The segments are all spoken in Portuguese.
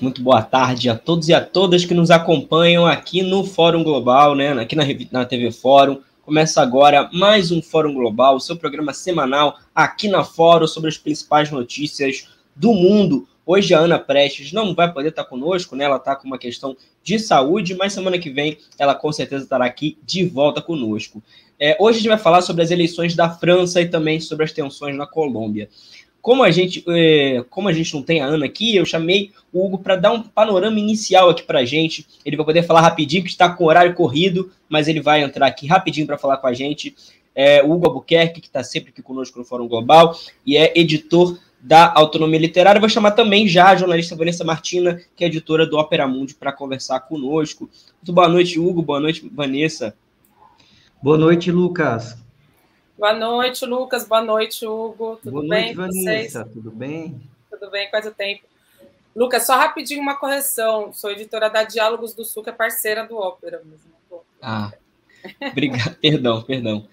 Muito boa tarde a todos e a todas que nos acompanham aqui no Fórum Global, né? Aqui na, na TV Fórum. Começa agora mais um Fórum Global, o seu programa semanal aqui na Fórum sobre as principais notícias do mundo. Hoje a Ana Prestes não vai poder estar conosco, né? Ela está com uma questão de saúde, mas semana que vem ela com certeza estará aqui de volta conosco. É, hoje a gente vai falar sobre as eleições da França e também sobre as tensões na Colômbia. Como a gente, é, como a gente não tem a Ana aqui, eu chamei o Hugo para dar um panorama inicial aqui para a gente. Ele vai poder falar rapidinho, que está com horário corrido, mas ele vai entrar aqui rapidinho para falar com a gente. É, o Hugo Albuquerque, que está sempre aqui conosco no Fórum Global e é editor da Autonomia Literária. Vou chamar também já a jornalista Vanessa Martina, que é editora do Opera Mundi, para conversar conosco. Muito boa noite, Hugo. Boa noite, Vanessa. Boa noite, Lucas. Boa noite, Lucas. Boa noite, Hugo. Tudo Boa bem noite, Vanessa. Vocês? Tudo bem? Tudo bem, quase o tempo. Lucas, só rapidinho uma correção. Sou editora da Diálogos do Sul, que é parceira do Ópera. Ah, obrigado. perdão, perdão.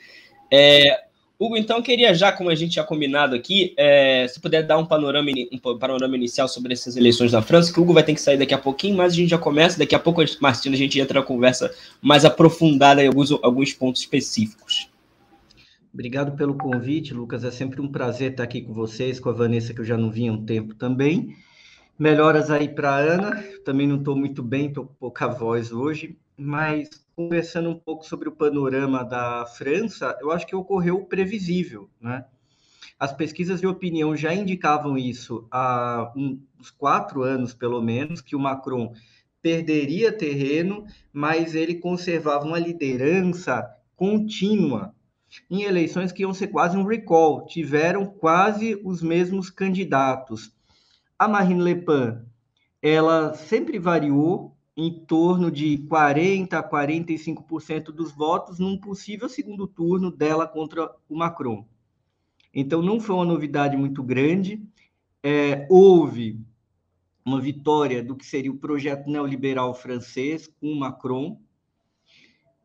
É, Hugo, então queria já, como a gente tinha combinado aqui, é, se puder dar um panorama, um panorama inicial sobre essas eleições da França, que o Hugo vai ter que sair daqui a pouquinho, mas a gente já começa, daqui a pouco, Martina, a gente entra na conversa mais aprofundada em alguns, alguns pontos específicos. Obrigado pelo convite, Lucas. É sempre um prazer estar aqui com vocês, com a Vanessa, que eu já não vinha há um tempo também. Melhoras aí para a Ana. Também não estou muito bem, estou com pouca voz hoje, mas conversando um pouco sobre o panorama da França, eu acho que ocorreu o previsível, né? As pesquisas de opinião já indicavam isso há uns quatro anos, pelo menos, que o Macron perderia terreno, mas ele conservava uma liderança contínua em eleições que iam ser quase um recall, tiveram quase os mesmos candidatos. A Marine Le Pen, ela sempre variou em torno de 40% a 45% dos votos num possível segundo turno dela contra o Macron. Então, não foi uma novidade muito grande. É, houve uma vitória do que seria o projeto neoliberal francês com o Macron,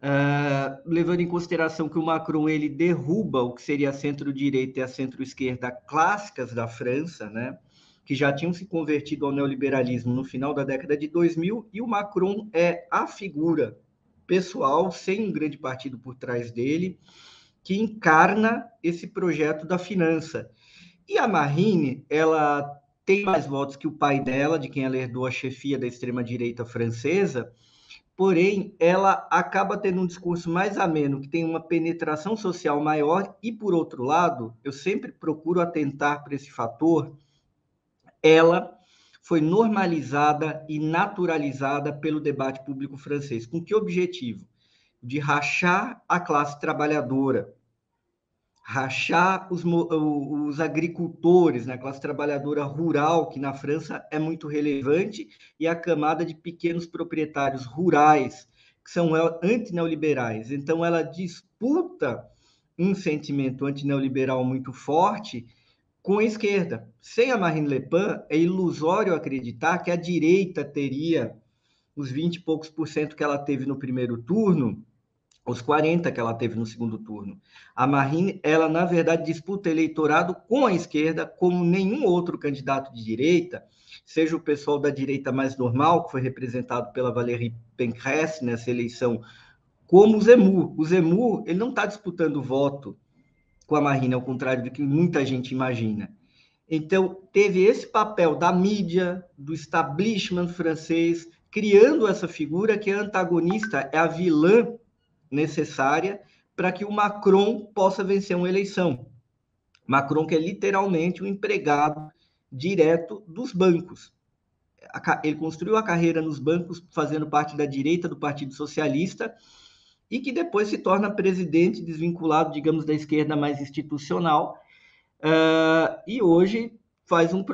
uh, levando em consideração que o Macron ele derruba o que seria a centro-direita e a centro-esquerda clássicas da França, né? que já tinham se convertido ao neoliberalismo no final da década de 2000, e o Macron é a figura pessoal, sem um grande partido por trás dele, que encarna esse projeto da finança. E a Marine, ela tem mais votos que o pai dela, de quem ela herdou a chefia da extrema-direita francesa, porém, ela acaba tendo um discurso mais ameno, que tem uma penetração social maior, e, por outro lado, eu sempre procuro atentar para esse fator, ela foi normalizada e naturalizada pelo debate público francês. Com que objetivo? De rachar a classe trabalhadora, rachar os, os agricultores, né, a classe trabalhadora rural, que na França é muito relevante, e a camada de pequenos proprietários rurais, que são antineoliberais. Então, ela disputa um sentimento antineoliberal muito forte com a esquerda. Sem a Marine Le Pen, é ilusório acreditar que a direita teria os 20 e poucos por cento que ela teve no primeiro turno, os 40 que ela teve no segundo turno. A Marine, ela na verdade disputa eleitorado com a esquerda, como nenhum outro candidato de direita, seja o pessoal da direita mais normal, que foi representado pela Valérie Pécresse nessa eleição, como o Zemmour. O Zemmour, ele não está disputando voto com a Marina, ao contrário do que muita gente imagina. Então, teve esse papel da mídia, do establishment francês, criando essa figura que é antagonista, é a vilã necessária para que o Macron possa vencer uma eleição. Macron, que é literalmente um empregado direto dos bancos. Ele construiu a carreira nos bancos, fazendo parte da direita do Partido Socialista, e que depois se torna presidente desvinculado, digamos, da esquerda mais institucional, uh, e hoje faz um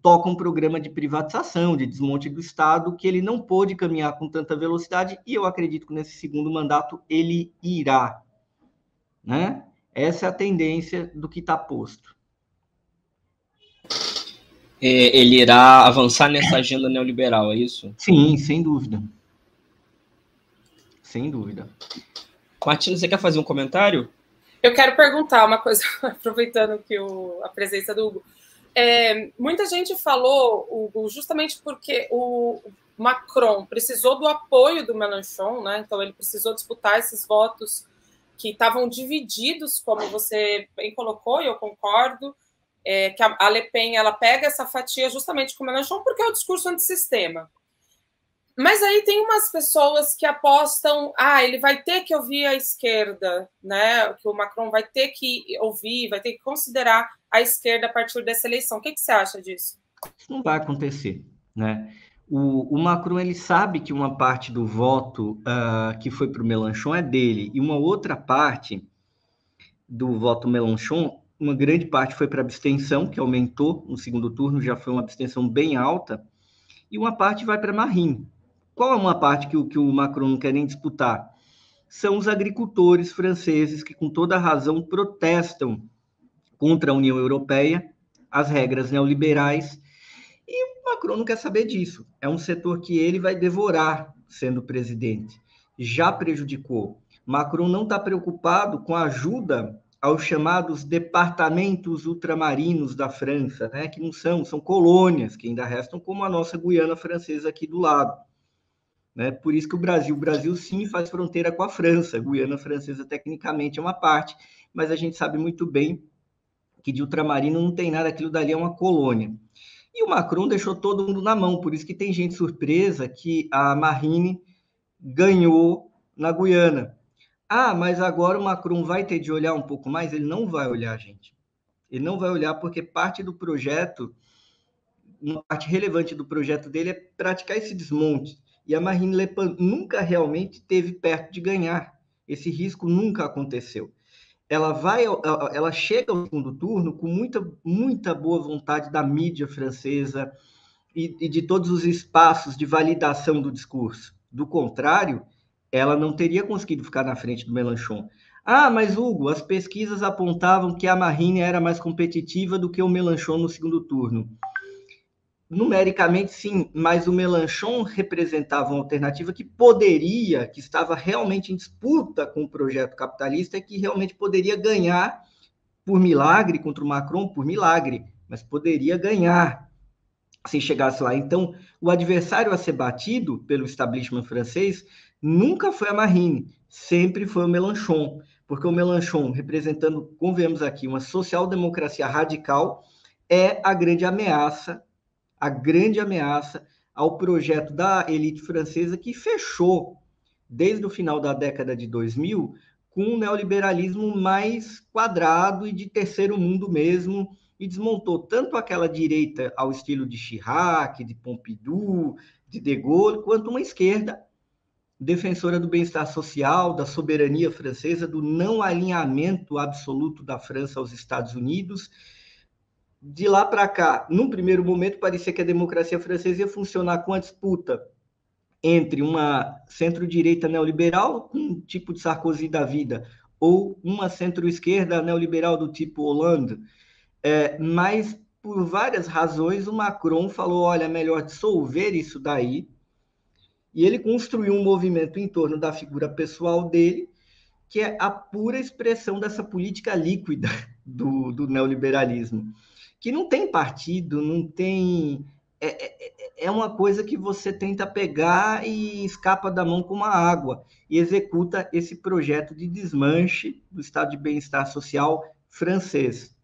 toca um programa de privatização, de desmonte do Estado, que ele não pôde caminhar com tanta velocidade, e eu acredito que nesse segundo mandato ele irá. Né? Essa é a tendência do que está posto. É, ele irá avançar nessa agenda neoliberal, é isso? Sim, sem dúvida. Sem dúvida. Martina, você quer fazer um comentário? Eu quero perguntar uma coisa, aproveitando que o, a presença do Hugo. É, muita gente falou, Hugo, justamente porque o Macron precisou do apoio do Mélenchon, né? Então ele precisou disputar esses votos que estavam divididos, como você bem colocou, e eu concordo, é, que a, Le Pen ela pega essa fatia justamente com o Mélenchon porque é o discurso antissistema. Mas aí tem umas pessoas que apostam, ah, ele vai ter que ouvir a esquerda, né? Que o Macron vai ter que ouvir, vai ter que considerar a esquerda a partir dessa eleição. O que, que você acha disso? Isso não vai acontecer, né? O, o, Macron ele sabe que uma parte do voto uh, que foi para o Melanchon é dele e uma outra parte do voto Melanchon, uma grande parte foi para abstenção, que aumentou no segundo turno, já foi uma abstenção bem alta, e uma parte vai para Marine, qual é uma parte que o, que o Macron não quer nem disputar? São os agricultores franceses que, com toda razão, protestam contra a União Europeia, as regras neoliberais, e o Macron não quer saber disso. É um setor que ele vai devorar sendo presidente. Já prejudicou. Macron não está preocupado com a ajuda aos chamados departamentos ultramarinos da França, né, que não são, são colônias que ainda restam, como a nossa Guiana Francesa aqui do lado. Né? Por isso que o Brasil, o Brasil sim faz fronteira com a França, a Guiana Francesa tecnicamente é uma parte, mas a gente sabe muito bem que de ultramarino não tem nada, aquilo dali é uma colônia. E o Macron deixou todo mundo na mão, por isso que tem gente surpresa que a Marine ganhou na Guiana. Ah, mas agora o Macron vai ter de olhar um pouco mais? Ele não vai olhar, gente. Ele não vai olhar porque parte do projeto, uma parte relevante do projeto dele é praticar esse desmonte. E a Marine Le Pen nunca realmente teve perto de ganhar. Esse risco nunca aconteceu. Ela vai, ela chega ao segundo turno com muita, muita boa vontade da mídia francesa e, e de todos os espaços de validação do discurso. Do contrário, ela não teria conseguido ficar na frente do Mélenchon. Ah, mas Hugo, as pesquisas apontavam que a Marine era mais competitiva do que o Mélenchon no segundo turno numericamente sim, mas o Melanchon representava uma alternativa que poderia, que estava realmente em disputa com o projeto capitalista, que realmente poderia ganhar por milagre contra o Macron, por milagre, mas poderia ganhar se chegasse lá. Então, o adversário a ser batido pelo establishment francês nunca foi a Marine, sempre foi o Melanchon, porque o Melanchon, representando, convenhamos aqui, uma social-democracia radical, é a grande ameaça a grande ameaça ao projeto da elite francesa que fechou desde o final da década de 2000 com um neoliberalismo mais quadrado e de terceiro mundo mesmo, e desmontou tanto aquela direita ao estilo de Chirac, de Pompidou, de De Gaulle, quanto uma esquerda defensora do bem-estar social, da soberania francesa, do não alinhamento absoluto da França aos Estados Unidos de lá para cá, num primeiro momento, parecia que a democracia francesa ia funcionar com a disputa entre uma centro-direita neoliberal, um tipo de Sarkozy da vida, ou uma centro-esquerda neoliberal do tipo Hollande. É, mas, por várias razões, o Macron falou: olha, é melhor dissolver isso daí. E ele construiu um movimento em torno da figura pessoal dele, que é a pura expressão dessa política líquida do, do neoliberalismo que não tem partido, não tem. É, é, é, uma coisa que você tenta pegar e escapa da mão como a água e executa esse projeto de desmanche do estado de bem-estar social francês.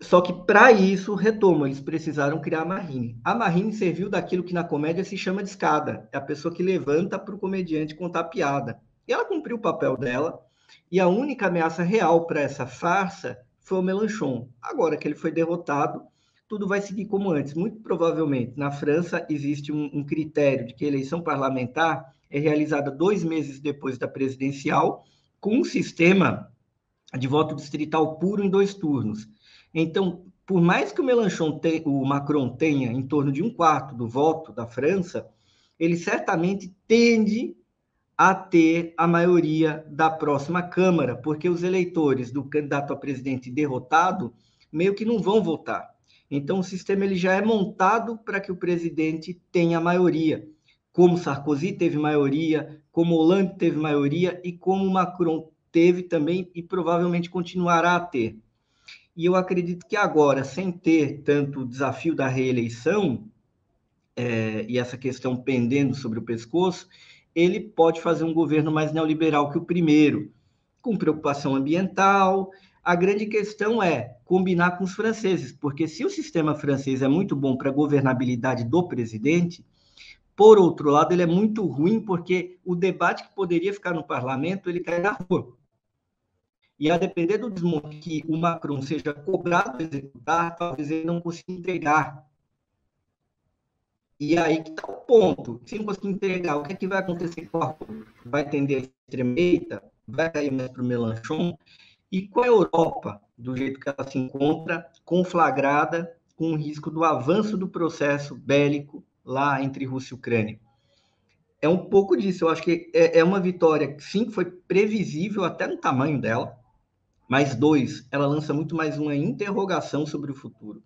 Só que para isso, retomo, eles precisaram criar a Marine. A Marine serviu daquilo que na comédia se chama de escada. É a pessoa que levanta para o comediante contar piada. E ela cumpriu o papel dela. E a única ameaça real para essa farsa foi o Melanchon. Agora que ele foi derrotado, tudo vai seguir como antes. Muito provavelmente, na França, existe um, um critério de que a eleição parlamentar é realizada dois meses depois da presidencial, com um sistema de voto distrital puro em dois turnos. Então, por mais que o Melanchon te, o Macron tenha em torno de um quarto do voto da França, ele certamente tende a ter a maioria da próxima Câmara, porque os eleitores do candidato a presidente derrotado meio que não vão votar. Então, o sistema ele já é montado para que o presidente tenha maioria, como Sarkozy teve maioria, como Hollande teve maioria e como Macron teve também e provavelmente continuará a ter. E eu acredito que agora, sem ter tanto o desafio da reeleição, é, e essa questão pendendo sobre o pescoço, ele pode fazer um governo mais neoliberal que o primeiro, com preocupação ambiental. A grande questão é combinar com os franceses, porque se o sistema francês é muito bom para a governabilidade do presidente, por outro lado, ele é muito ruim porque o debate que poderia ficar no parlamento, ele cai na rua. E a depender do desmonte que o Macron seja cobrado executar, talvez ele não consiga entregar e aí que está o ponto. Se não conseguir entregar, o que, é que vai acontecer com a rua? Vai tender a extrema Vai cair mais para o Melanchon? E com a Europa, do jeito que ela se encontra, conflagrada com o risco do avanço do processo bélico lá entre Rússia e Ucrânia? É um pouco disso. Eu acho que é, é uma vitória, sim, que foi previsível até no tamanho dela, mas dois, ela lança muito mais uma interrogação sobre o futuro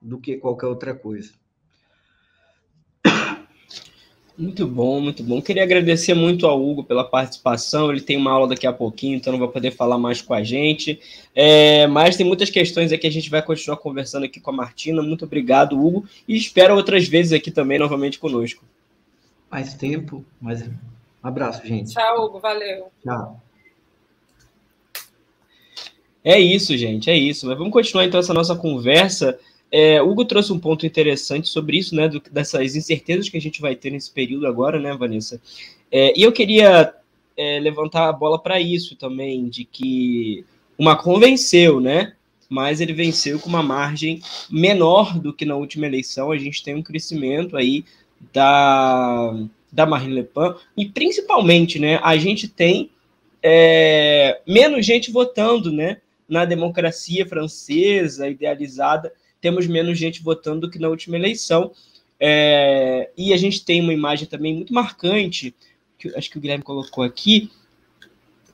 do que qualquer outra coisa. Muito bom, muito bom. Queria agradecer muito ao Hugo pela participação. Ele tem uma aula daqui a pouquinho, então não vai poder falar mais com a gente. É, mas tem muitas questões aqui, a gente vai continuar conversando aqui com a Martina. Muito obrigado, Hugo. E espero outras vezes aqui também, novamente conosco. Mais tempo, mas um abraço, gente. Tchau, Hugo. Valeu. Tchau. É isso, gente, é isso. Mas vamos continuar então essa nossa conversa. É, Hugo trouxe um ponto interessante sobre isso, né, do, dessas incertezas que a gente vai ter nesse período agora, né, Vanessa? É, e eu queria é, levantar a bola para isso também, de que o Macron venceu, né? Mas ele venceu com uma margem menor do que na última eleição. A gente tem um crescimento aí da, da Marine Le Pen, e principalmente, né, a gente tem é, menos gente votando, né? Na democracia francesa idealizada temos menos gente votando do que na última eleição. É, e a gente tem uma imagem também muito marcante, que acho que o Guilherme colocou aqui,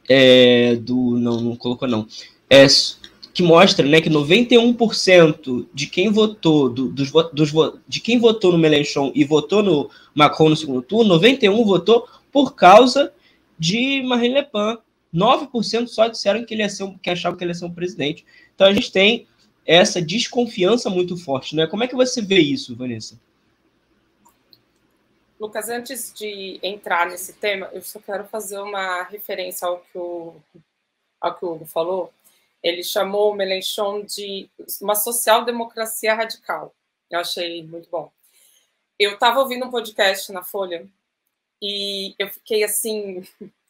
é, do. Não, não colocou, não. É, que mostra né, que 91% de quem votou, do, dos, dos, de quem votou no Mélenchon e votou no Macron no segundo turno, 91% votou por causa de Marine Le Pen. 9% só disseram que ele ia ser que achavam que ele ia ser um presidente. Então a gente tem essa desconfiança muito forte, né? Como é que você vê isso, Vanessa? Lucas, antes de entrar nesse tema, eu só quero fazer uma referência ao que o, ao que o Hugo falou. Ele chamou o Melenchon de uma social-democracia radical. Eu achei muito bom. Eu estava ouvindo um podcast na Folha e eu fiquei assim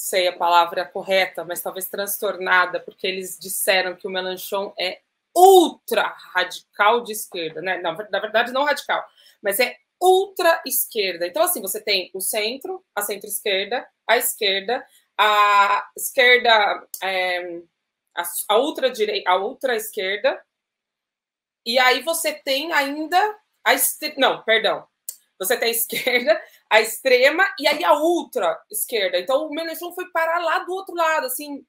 sei a palavra correta, mas talvez transtornada, porque eles disseram que o Melanchon é ultra radical de esquerda, né? Não, na verdade, não radical, mas é ultra esquerda. Então, assim, você tem o centro, a centro-esquerda, a esquerda, a esquerda, é, a, a ultra direita, a ultra esquerda, e aí você tem ainda a não, perdão, você tem a esquerda, a extrema e aí a ultra esquerda. Então o Melenchon foi parar lá do outro lado, assim.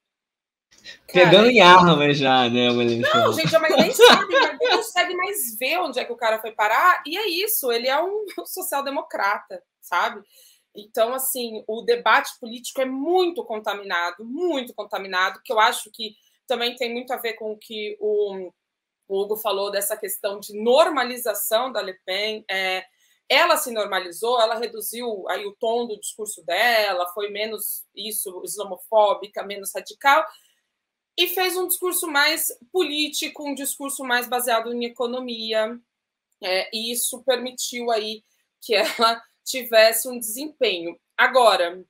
Cara, Pegando em arma já, né, Melenchon? Não, gente, mas nem sabe, nem consegue mais ver onde é que o cara foi parar. E é isso, ele é um social-democrata, sabe? Então, assim, o debate político é muito contaminado, muito contaminado, que eu acho que também tem muito a ver com o que o, o Hugo falou dessa questão de normalização da Le Pen. É, ela se normalizou, ela reduziu aí o tom do discurso dela, foi menos isso, islamofóbica, menos radical, e fez um discurso mais político, um discurso mais baseado em economia, é, e isso permitiu aí que ela tivesse um desempenho. Agora,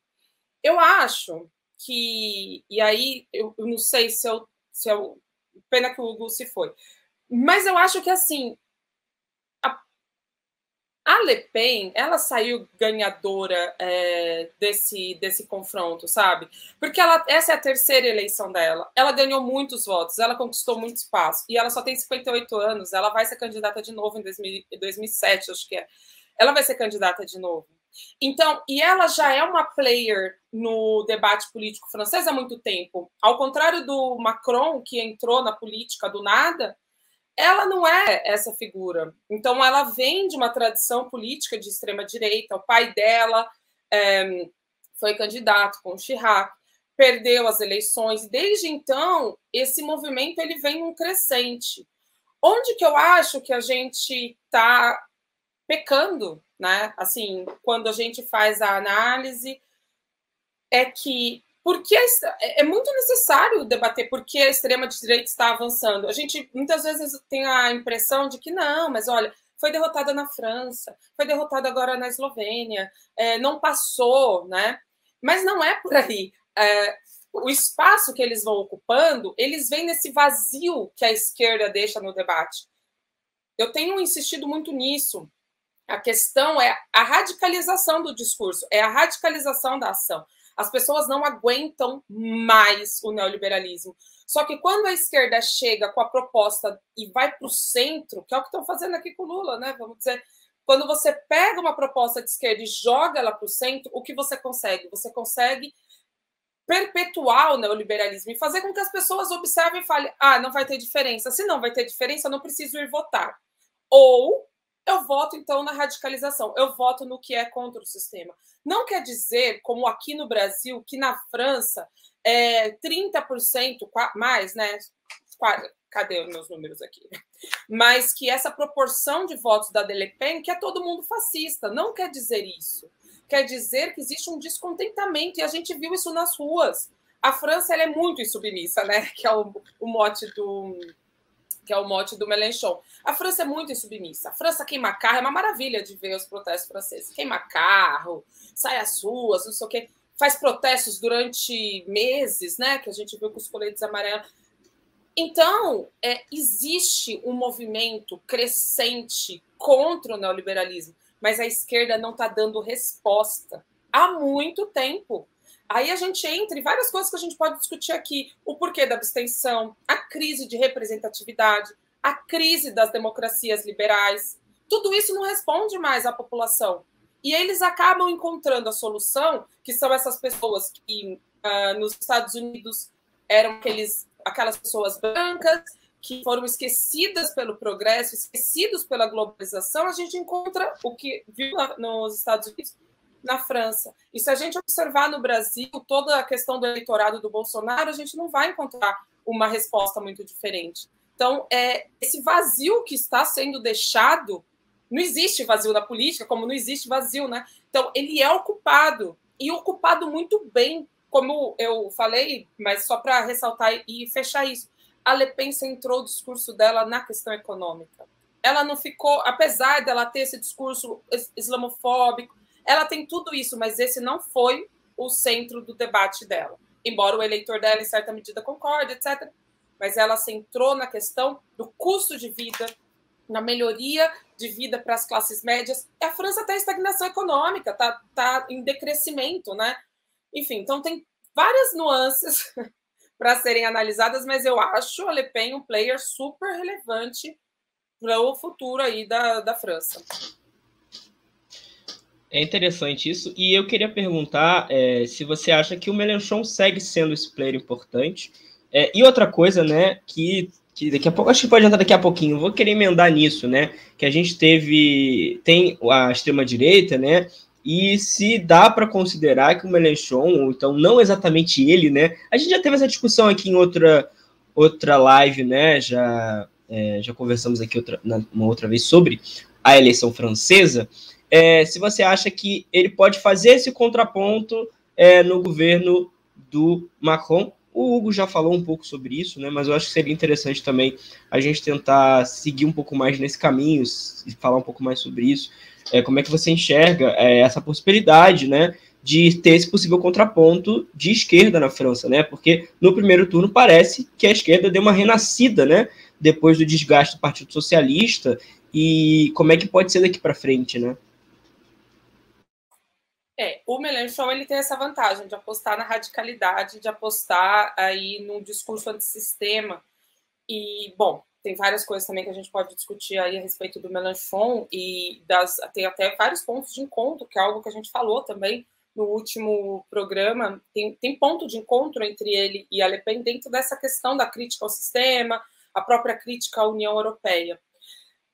eu acho que, e aí eu, eu não sei se eu, se eu, pena que o Hugo se foi, mas eu acho que assim a Le Pen, ela saiu ganhadora é, desse, desse confronto, sabe? Porque ela, essa é a terceira eleição dela. Ela ganhou muitos votos, ela conquistou muito espaço. E ela só tem 58 anos, ela vai ser candidata de novo em 2000, 2007, acho que é. Ela vai ser candidata de novo. Então, e ela já é uma player no debate político francês há muito tempo. Ao contrário do Macron, que entrou na política do nada, ela não é essa figura. Então, ela vem de uma tradição política de extrema direita. O pai dela é, foi candidato com Chirac. perdeu as eleições. Desde então, esse movimento ele vem num crescente. Onde que eu acho que a gente está pecando, né? Assim, quando a gente faz a análise, é que porque é, é muito necessário debater por que a extrema direita está avançando. A gente muitas vezes tem a impressão de que não, mas olha, foi derrotada na França, foi derrotada agora na Eslovênia, é, não passou, né? Mas não é por aí. É, o espaço que eles vão ocupando, eles vêm nesse vazio que a esquerda deixa no debate. Eu tenho insistido muito nisso. A questão é a radicalização do discurso, é a radicalização da ação. As pessoas não aguentam mais o neoliberalismo. Só que quando a esquerda chega com a proposta e vai para o centro, que é o que estão fazendo aqui com o Lula, né? Vamos dizer, quando você pega uma proposta de esquerda e joga ela para o centro, o que você consegue? Você consegue perpetuar o neoliberalismo e fazer com que as pessoas observem e falem: ah, não vai ter diferença. Se não vai ter diferença, eu não preciso ir votar. Ou eu voto então na radicalização, eu voto no que é contra o sistema. Não quer dizer, como aqui no Brasil, que na França é 30% mais, né? Cadê meus números aqui? Mas que essa proporção de votos da Le Pen, que é todo mundo fascista, não quer dizer isso. Quer dizer que existe um descontentamento, e a gente viu isso nas ruas. A França é muito insubmissa, né? Que é o, o mote do, que é o mote do Mélenchon. A França é muito insubmissa. A França queima carro, é uma maravilha de ver os protestos franceses. Queima carro, sai às ruas, não sei o quê. Faz protestos durante meses, né? Que a gente viu com os coletes amarelos. Então, é, existe um movimento crescente contra o neoliberalismo, mas a esquerda não está dando resposta há muito tempo. Aí a gente entra em várias coisas que a gente pode discutir aqui: o porquê da abstenção, a crise de representatividade, a crise das democracias liberais. Tudo isso não responde mais à população. E eles acabam encontrando a solução, que são essas pessoas que uh, nos Estados Unidos eram aqueles, aquelas pessoas brancas que foram esquecidas pelo progresso, esquecidos pela globalização. A gente encontra o que viu nos Estados Unidos na França. E se a gente observar no Brasil toda a questão do eleitorado do Bolsonaro, a gente não vai encontrar uma resposta muito diferente. Então, é, esse vazio que está sendo deixado, não existe vazio na política, como não existe vazio, né? Então, ele é ocupado, e ocupado muito bem, como eu falei, mas só para ressaltar e fechar isso. A Le Pen centrou o discurso dela na questão econômica. Ela não ficou, apesar dela ter esse discurso islamofóbico, ela tem tudo isso, mas esse não foi o centro do debate dela. Embora o eleitor dela, em certa medida, concorde, etc. Mas ela centrou na questão do custo de vida, na melhoria de vida para as classes médias. A França está em estagnação econômica, está tá em decrescimento, né? Enfim, então tem várias nuances para serem analisadas, mas eu acho a Le Pen um player super relevante para o futuro aí da, da França. É interessante isso. E eu queria perguntar é, se você acha que o Melenchon segue sendo esse player importante. É, e outra coisa, né, que, que daqui a pouco, acho que pode entrar daqui a pouquinho, vou querer emendar nisso, né, que a gente teve, tem a extrema-direita, né, e se dá para considerar que o Melenchon, ou então não exatamente ele, né, a gente já teve essa discussão aqui em outra, outra live, né, já, é, já conversamos aqui outra, na, uma outra vez sobre a eleição francesa, é, se você acha que ele pode fazer esse contraponto é, no governo do Macron. O Hugo já falou um pouco sobre isso, né? Mas eu acho que seria interessante também a gente tentar seguir um pouco mais nesse caminho e falar um pouco mais sobre isso. É, como é que você enxerga é, essa possibilidade, né? De ter esse possível contraponto de esquerda na França, né? Porque no primeiro turno parece que a esquerda deu uma renascida, né? Depois do desgaste do Partido Socialista. E como é que pode ser daqui para frente, né? É, o Melenchon ele tem essa vantagem de apostar na radicalidade, de apostar aí num discurso antissistema. E, bom, tem várias coisas também que a gente pode discutir aí a respeito do Melenchon e das, tem até vários pontos de encontro, que é algo que a gente falou também no último programa. Tem, tem ponto de encontro entre ele e a Le Pen dentro dessa questão da crítica ao sistema, a própria crítica à União Europeia.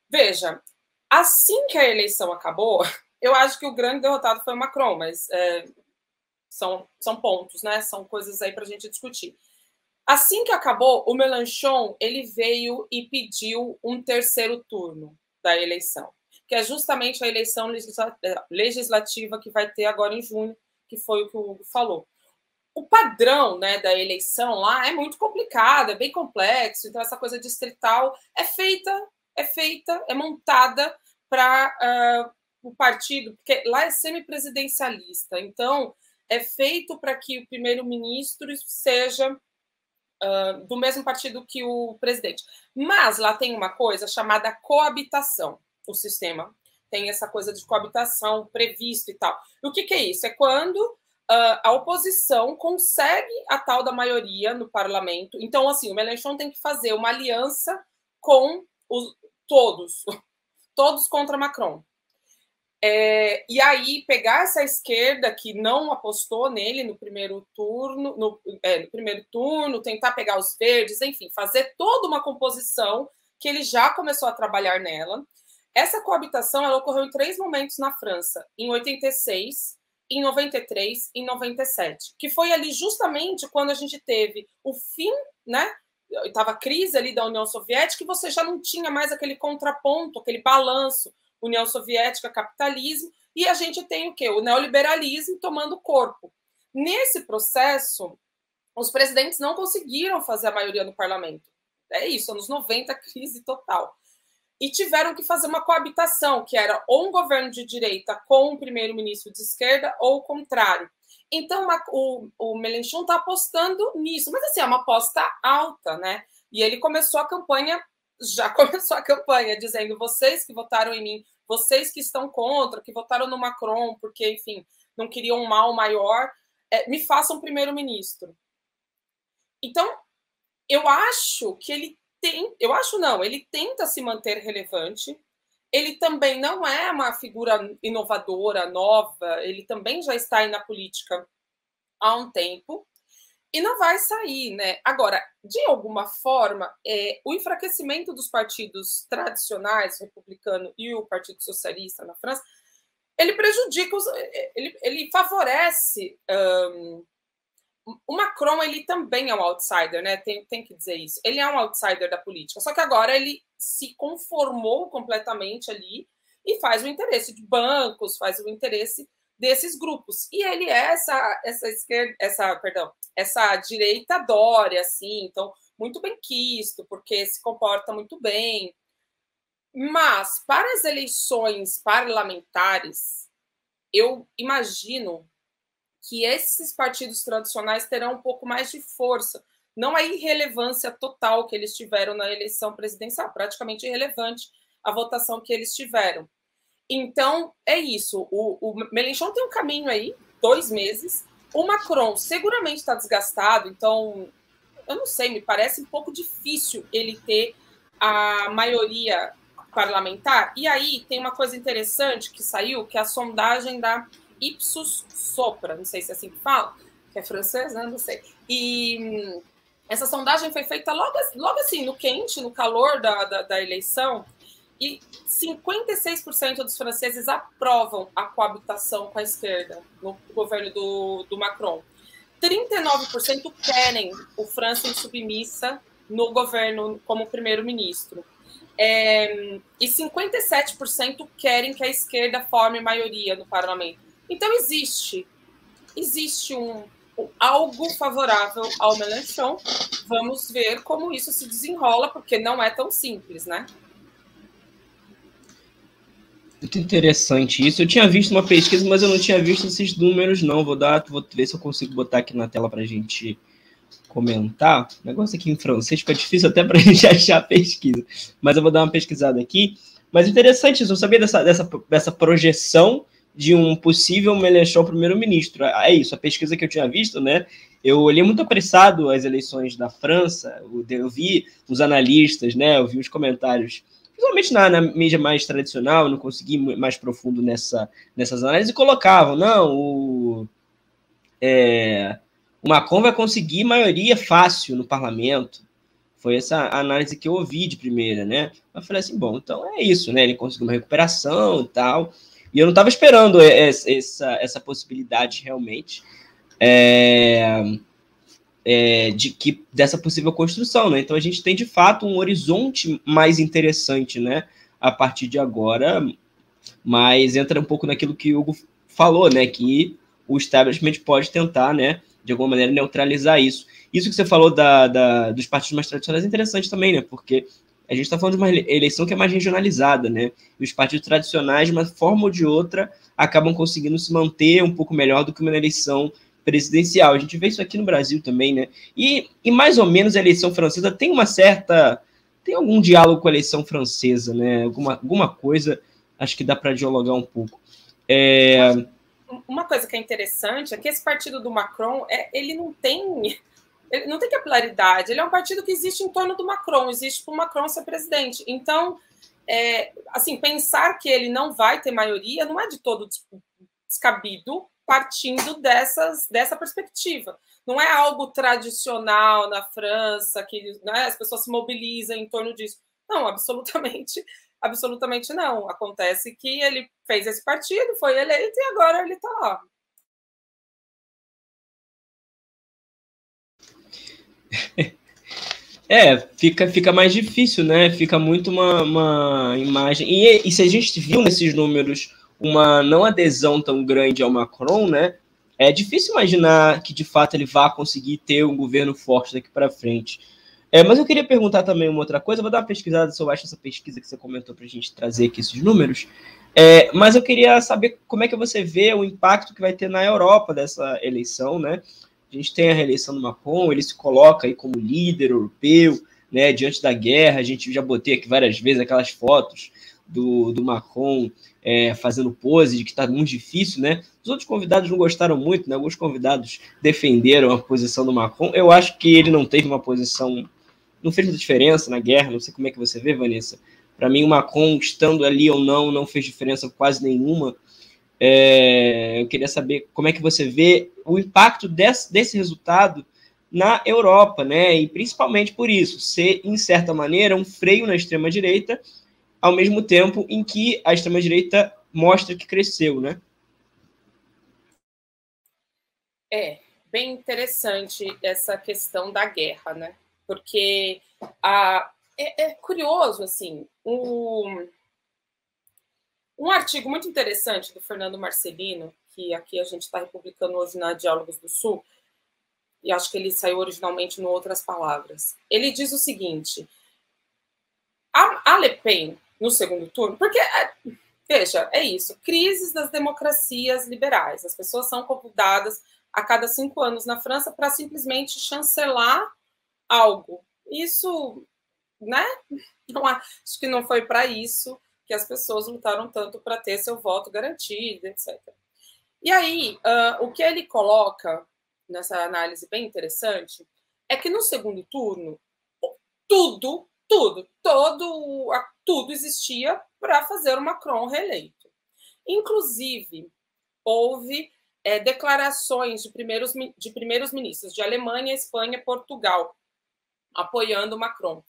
Veja, assim que a eleição acabou, eu acho que o grande derrotado foi o Macron, mas é, São, são pontos, né? São coisas aí para a gente discutir. Assim que acabou, o Melanchon ele veio e pediu um terceiro turno da eleição, que é justamente a eleição legislativa que vai ter agora em junho, que foi o que o Hugo falou. O padrão né, da eleição lá é muito complicado, é bem complexo, então essa coisa distrital é feita, é feita, é montada para uh, o partido, porque lá é semipresidencialista, então é feito para que o primeiro-ministro seja uh, do mesmo partido que o presidente. Mas lá tem uma coisa chamada coabitação, o sistema tem essa coisa de coabitação previsto e tal. E o que, que é isso? É quando uh, a oposição consegue a tal da maioria no parlamento. Então, assim, o Mélenchon tem que fazer uma aliança com os, todos, todos contra Macron. É, e aí pegar essa esquerda que não apostou nele no primeiro turno, no, é, no, primeiro turno, tentar pegar os verdes, enfim, fazer toda uma composição que ele já começou a trabalhar nela. Essa coabitação ela ocorreu em três momentos na França, em 86, em 93 e em 97, que foi ali justamente quando a gente teve o fim, né? Estava a crise ali da União Soviética e você já não tinha mais aquele contraponto, aquele balanço União Soviética, capitalismo, e a gente tem o quê? O neoliberalismo tomando corpo. Nesse processo, os presidentes não conseguiram fazer a maioria no parlamento. É isso, anos 90, crise total. E tiveram que fazer uma coabitação, que era ou um governo de direita com um primeiro-ministro de esquerda, ou o contrário. Então, uma, o, o Melenchon está apostando nisso, mas assim, é uma aposta alta, né? E ele começou a campanha já começou a campanha dizendo vocês que votaram em mim, vocês que estão contra, que votaram no Macron, porque, enfim, não queriam um mal maior, é, me façam primeiro-ministro. Então, eu acho que ele tem, eu acho não, ele tenta se manter relevante. Ele também não é uma figura inovadora, nova, ele também já está aí na política há um tempo e não vai sair, né? Agora, de alguma forma, é, o enfraquecimento dos partidos tradicionais, republicano e o Partido Socialista na França, ele prejudica, os, é, ele, ele favorece. Um, o Macron, ele também é um outsider, né? Tem, tem que dizer isso. Ele é um outsider da política, só que agora ele se conformou completamente ali e faz o interesse de bancos, faz o interesse desses grupos. E ele é essa essa esquerda, essa, perdão, essa direita Dória, assim, então muito bem quisto, porque se comporta muito bem. Mas para as eleições parlamentares, eu imagino que esses partidos tradicionais terão um pouco mais de força. Não a irrelevância total que eles tiveram na eleição presidencial, praticamente irrelevante a votação que eles tiveram. Então, é isso. O, o Melenchon tem um caminho aí, dois meses. O Macron seguramente está desgastado, então, eu não sei, me parece um pouco difícil ele ter a maioria parlamentar. E aí tem uma coisa interessante que saiu, que é a sondagem da Ipsos Sopra, não sei se é assim que fala, que é francês, né? Não sei. E hum, essa sondagem foi feita logo, logo assim, no quente, no calor da, da, da eleição, e 56% dos franceses aprovam a coabitação com a esquerda no governo do, do Macron. 39% querem o França insubmissa no governo como primeiro-ministro. É, e 57% querem que a esquerda forme maioria no parlamento. Então existe, existe um, um, algo favorável ao Mélenchon. Vamos ver como isso se desenrola, porque não é tão simples, né? Muito interessante isso. Eu tinha visto uma pesquisa, mas eu não tinha visto esses números, não. Vou dar, vou ver se eu consigo botar aqui na tela para a gente comentar. O negócio aqui em francês fica difícil até para a gente achar a pesquisa. Mas eu vou dar uma pesquisada aqui. Mas interessante isso, eu sabia dessa, dessa, dessa projeção de um possível Mélenchon primeiro-ministro. É isso, a pesquisa que eu tinha visto, né? Eu olhei muito apressado as eleições da França, eu vi os analistas, né? Eu vi os comentários principalmente na, na, mídia mais tradicional, não consegui mais profundo nessa, nessas análises, e colocavam, não, o, é, o Macron vai conseguir maioria fácil no parlamento. Foi essa análise que eu ouvi de primeira, né? Eu falei assim, bom, então é isso, né? Ele conseguiu uma recuperação e tal. E eu não estava esperando essa, essa possibilidade realmente. é, é, de que dessa possível construção, né? Então a gente tem de fato um horizonte mais interessante, né? A partir de agora, mas entra um pouco naquilo que o Hugo falou, né? Que o establishment pode tentar, né? De alguma maneira neutralizar isso. Isso que você falou da, da dos partidos mais tradicionais é interessante também, né? Porque a gente está falando de uma eleição que é mais regionalizada, né? E os partidos tradicionais, de uma forma ou de outra, acabam conseguindo se manter um pouco melhor do que uma eleição presidencial. A gente vê isso aqui no Brasil também, né? E, e mais ou menos a eleição francesa tem uma certa. tem algum diálogo com a eleição francesa, né? Alguma, alguma coisa, acho que dá para dialogar um pouco. É... Uma coisa que é interessante é que esse partido do Macron, é, ele não tem ele não tem capilaridade. Ele é um partido que existe em torno do Macron, existe para o Macron ser presidente. Então, é, assim, pensar que ele não vai ter maioria não é de todo descabido partindo dessas, dessa perspectiva. Não é algo tradicional na França, que né, as pessoas se mobilizam em torno disso. Não, absolutamente, absolutamente não. Acontece que ele fez esse partido, foi eleito e agora ele está lá. É, fica, fica mais difícil, né? Fica muito uma, uma imagem. E, e, se a gente viu nesses números uma não adesão tão grande ao Macron, né? É difícil imaginar que de fato ele vá conseguir ter um governo forte daqui para frente. É, mas eu queria perguntar também uma outra coisa. vou dar uma pesquisada se eu acho essa pesquisa que você comentou para a gente trazer aqui esses números. É, mas eu queria saber como é que você vê o impacto que vai ter na Europa dessa eleição, né? A gente tem a reeleição do Macron, ele se coloca aí como líder europeu, né, diante da guerra. A gente já botei aqui várias vezes aquelas fotos do, do Macron é, fazendo pose, de que está muito difícil, né? Os outros convidados não gostaram muito, né? Alguns convidados defenderam a posição do Macron. Eu acho que ele não teve uma posição, não fez muita diferença na guerra. Não sei como é que você vê, Vanessa. Para mim, o Macron estando ali ou não, não fez diferença quase nenhuma. É, eu queria saber como é que você vê o impacto desse, desse resultado na Europa, né? E principalmente por isso, ser, em certa maneira, um freio na extrema-direita, ao mesmo tempo em que a extrema-direita mostra que cresceu, né? É, bem interessante essa questão da guerra, né? Porque a, é, é curioso, assim, o um artigo muito interessante do Fernando Marcelino, que aqui a gente está republicando hoje na Diálogos do Sul, e acho que ele saiu originalmente no Outras Palavras. Ele diz o seguinte: a, a Le Pen, no segundo turno, porque, é, veja, é isso, crises das democracias liberais. As pessoas são convidadas a cada cinco anos na França para simplesmente chancelar algo. Isso, né? Não, acho que não foi para isso que as pessoas lutaram tanto para ter seu voto garantido, etc. E aí, uh, o que ele coloca nessa análise bem interessante é que no segundo turno, tudo, tudo, todo, tudo existia para fazer o Macron reeleito. Inclusive, houve é, declarações de primeiros, de primeiros ministros de Alemanha, Espanha, Portugal, apoiando o Macron.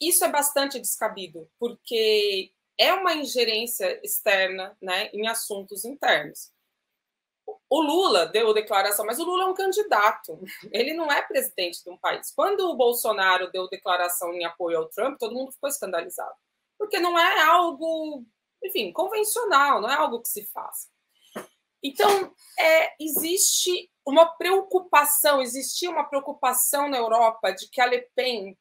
Isso é bastante descabido, porque é uma ingerência externa né, em assuntos internos. O Lula deu declaração, mas o Lula é um candidato, ele não é presidente de um país. Quando o Bolsonaro deu declaração em apoio ao Trump, todo mundo ficou escandalizado, porque não é algo, enfim, convencional, não é algo que se faz. Então, é, existe uma preocupação, existia uma preocupação na Europa de que a Le Pen